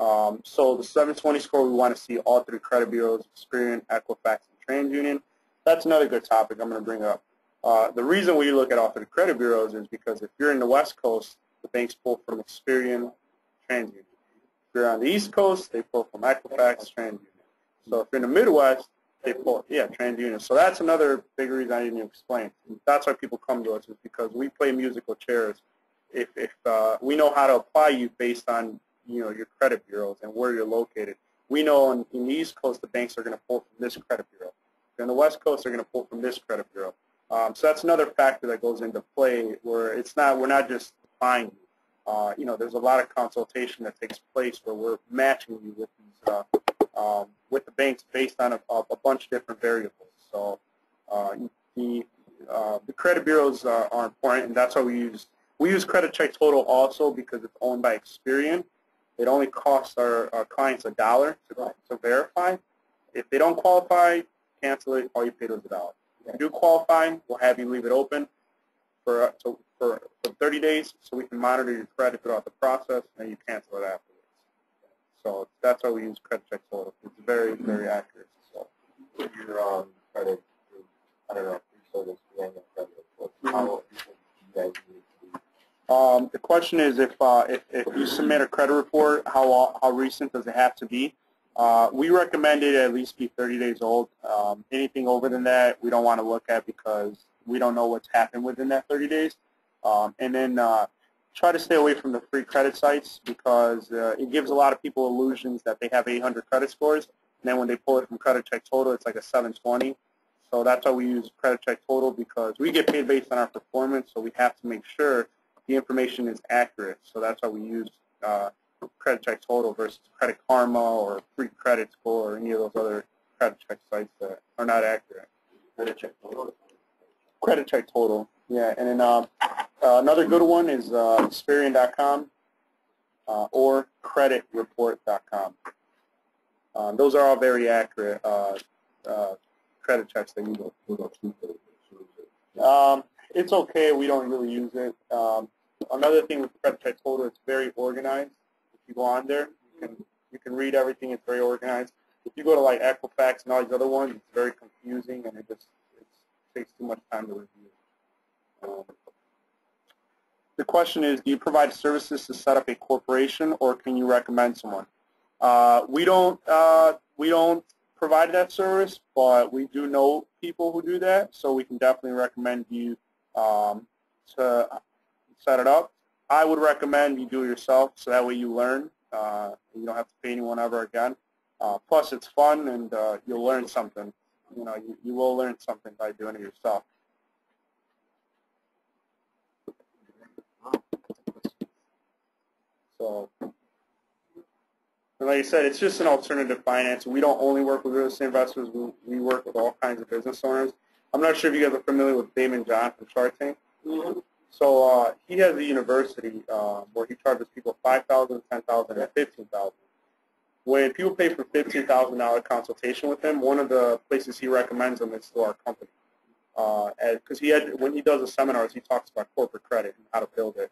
Um, so the 720 score, we want to see all three credit bureaus, Experian, Equifax, and TransUnion. That's another good topic I'm going to bring up. Uh, the reason we look at all three credit bureaus is because if you're in the West Coast, the banks pull from Experian, TransUnion. If you're on the East Coast, they pull from Equifax, TransUnion. So if you're in the Midwest, they pull, yeah, TransUnion. So that's another big reason I didn't explain. That's why people come to us is because we play musical chairs. If, if uh, we know how to apply you based on you know your credit bureaus and where you're located. We know in, in the East Coast the banks are going to pull from this credit bureau. In the West Coast they're going to pull from this credit bureau. Um, so that's another factor that goes into play where it's not we're not just applying you. Uh, you know, there's a lot of consultation that takes place where we're matching you with these uh, um, with the banks based on a, a bunch of different variables. So uh, the uh, the credit bureaus are, are important, and that's why we use we use Credit Check Total also because it's owned by Experian. It only costs our, our clients a dollar to, to verify. If they don't qualify, cancel it. All you paid was a dollar. If you do qualify, we'll have you leave it open for, uh, for, for 30 days so we can monitor your credit throughout the process and you cancel it afterwards. So that's why we use Credit Check Total. It's very, very accurate. So Your um, credit, I don't know, if report, how you Um, the question is if, uh, if, if you submit a credit report, how, how recent does it have to be? Uh, we recommend it at least be 30 days old. Um, anything over than that, we don't want to look at because we don't know what's happened within that 30 days. Um, and then uh, try to stay away from the free credit sites because uh, it gives a lot of people illusions that they have 800 credit scores. And then when they pull it from Credit Check Total, it's like a 720. So that's why we use Credit Check Total because we get paid based on our performance. So we have to make sure the information is accurate. So that's why we use uh, Credit Check Total versus Credit Karma or Free Credit Score or any of those other credit check sites that are not accurate. Credit check total. Credit Check Total, yeah. And then uh, uh, another good one is uh, Experian.com uh, or CreditReport.com. Um, those are all very accurate uh, uh, credit checks that you go. Um, it's okay. We don't really use it. Um, another thing with Credit Check Total, it's very organized. If you go on there, you can you can read everything. It's very organized. If you go to like Equifax and all these other ones, it's very confusing and it just it takes too much time to review. Um, the question is, do you provide services to set up a corporation or can you recommend someone? Uh, we don't uh, we don't provide that service, but we do know people who do that, so we can definitely recommend you um, to set it up. I would recommend you do it yourself, so that way you learn. Uh, you don't have to pay anyone ever again. Uh, plus, it's fun, and uh, you'll learn something. You know, you, you will learn something by doing it yourself. So, like I said, it's just an alternative finance. We don't only work with real estate investors. We, we work with all kinds of business owners. I'm not sure if you guys are familiar with Daymond John from Shark Tank. So uh, he has a university uh, where he charges people five thousand, ten thousand, and fifteen thousand. When people pay for fifteen thousand dollar consultation with him, one of the places he recommends them is to our company. Because he had when he does the seminars, he talks about corporate credit and how to build it,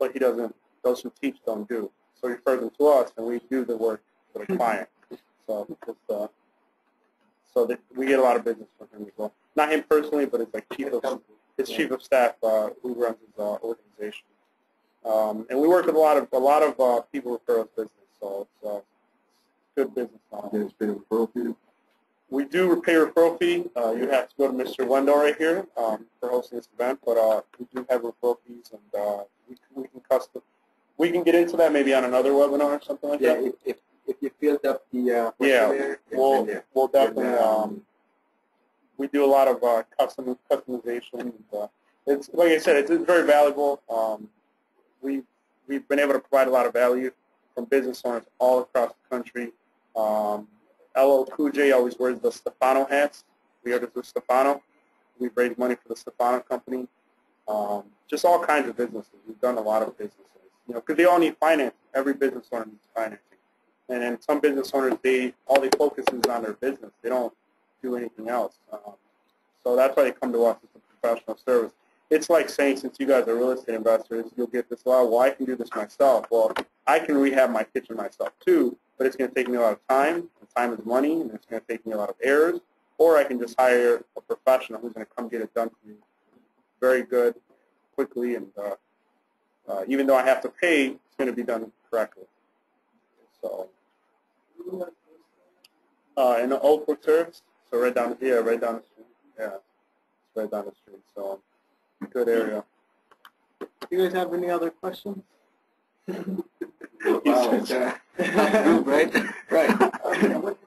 but he doesn't. Those who teach don't do. So he refers them to us, and we do the work for the client. So just, uh, so that we get a lot of business from him as well. Not him personally, but it's like chief of his chief of staff uh, who runs his uh, organization. Um, and we work with a lot of a lot of uh, people refer us business, so it's uh, good business. model. Yes, pay a referral fee. We do pay referral fee. Uh, you have to go to Mr. Wendell right here um, for hosting this event, but uh, we do have referral fees, and uh, we, we can custom. We can get into that maybe on another webinar or something like Yeah, that. if, if, if you filled up the uh, Yeah, questionnaire, it's in We'll we'll definitely. And, um, Um, we do a lot of uh, custom customization. And, uh, it's like I said, it's, it's very valuable. Um, we we've been able to provide a lot of value from business owners all across the country. Um, LL Cool J always wears the Stefano hats. We are the Stefano. We've raised money for the Stefano company. Um, just all kinds of businesses. We've done a lot of businesses. You know, because they all need financing. Every business owner needs financing. And then some business owners, they all they focus is on their business. They don't do anything else. Um, so that's why they come to us as a professional service. It's like saying, since you guys are real estate investors, you'll get this a lot. Well, I can do this myself. Well, I can rehab my kitchen myself too, but it's going to take me a lot of time. And time is money, and it's going to take me a lot of errors. Or I can just hire a professional who's going to come get it done for me very good, quickly, and uh, uh, even though I have to pay, it's going to be done correctly. So, uh, in the Oakbrook Terrace, so right down here, right down the street. Yeah, it's right down the street. So, good area. Do you guys have any other questions? *laughs* Wow, it's, uh, right? *laughs* Right.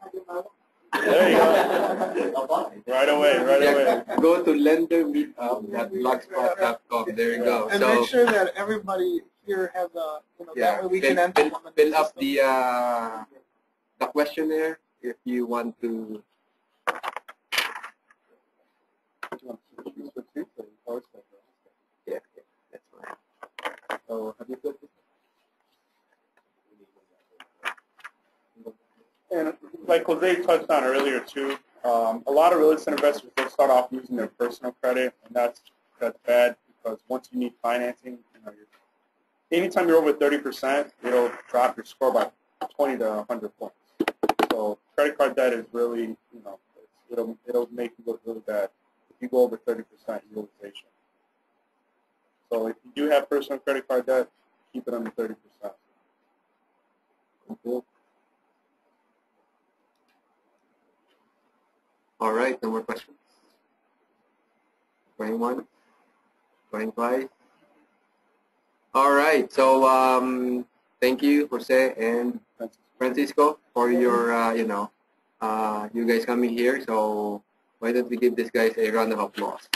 There you go. *laughs* Right away, right away. Go to lendermeetup.blogspot.com. There you go. And So make sure that everybody here has a, you know, yeah, that way we fill, can fill, them fill the up the uh, the questionnaire if you want to. Yeah, yeah that's fine. So, have you flipped it? And like Jose touched on earlier too, um, a lot of real estate investors will start off using their personal credit, and that's that's bad because once you need financing, you know, you're, anytime you're over 30%, it'll drop your score by 20 to 100 points. So credit card debt is really, you know, it'll it'll make you look really bad if you go over 30% utilization. So if you do have personal credit card debt, keep it under 30%. Cool. All right, no more questions. Going once, going twice. All right, so um, thank you, Jose and Francisco, for your, uh, you know, uh, you guys coming here. So why don't we give these guys a round of applause?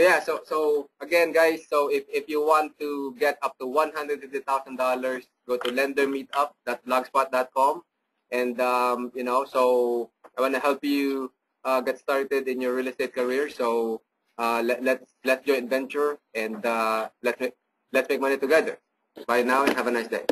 So yeah, so so again, guys, so if, if you want to get up to one hundred fifty thousand dollars, go to lendermeetup.blogspot.com, and um, you know, so I want to help you uh, get started in your real estate career. So uh, let let's let's join venture and uh, let's make let's make money together. Bye now and have a nice day.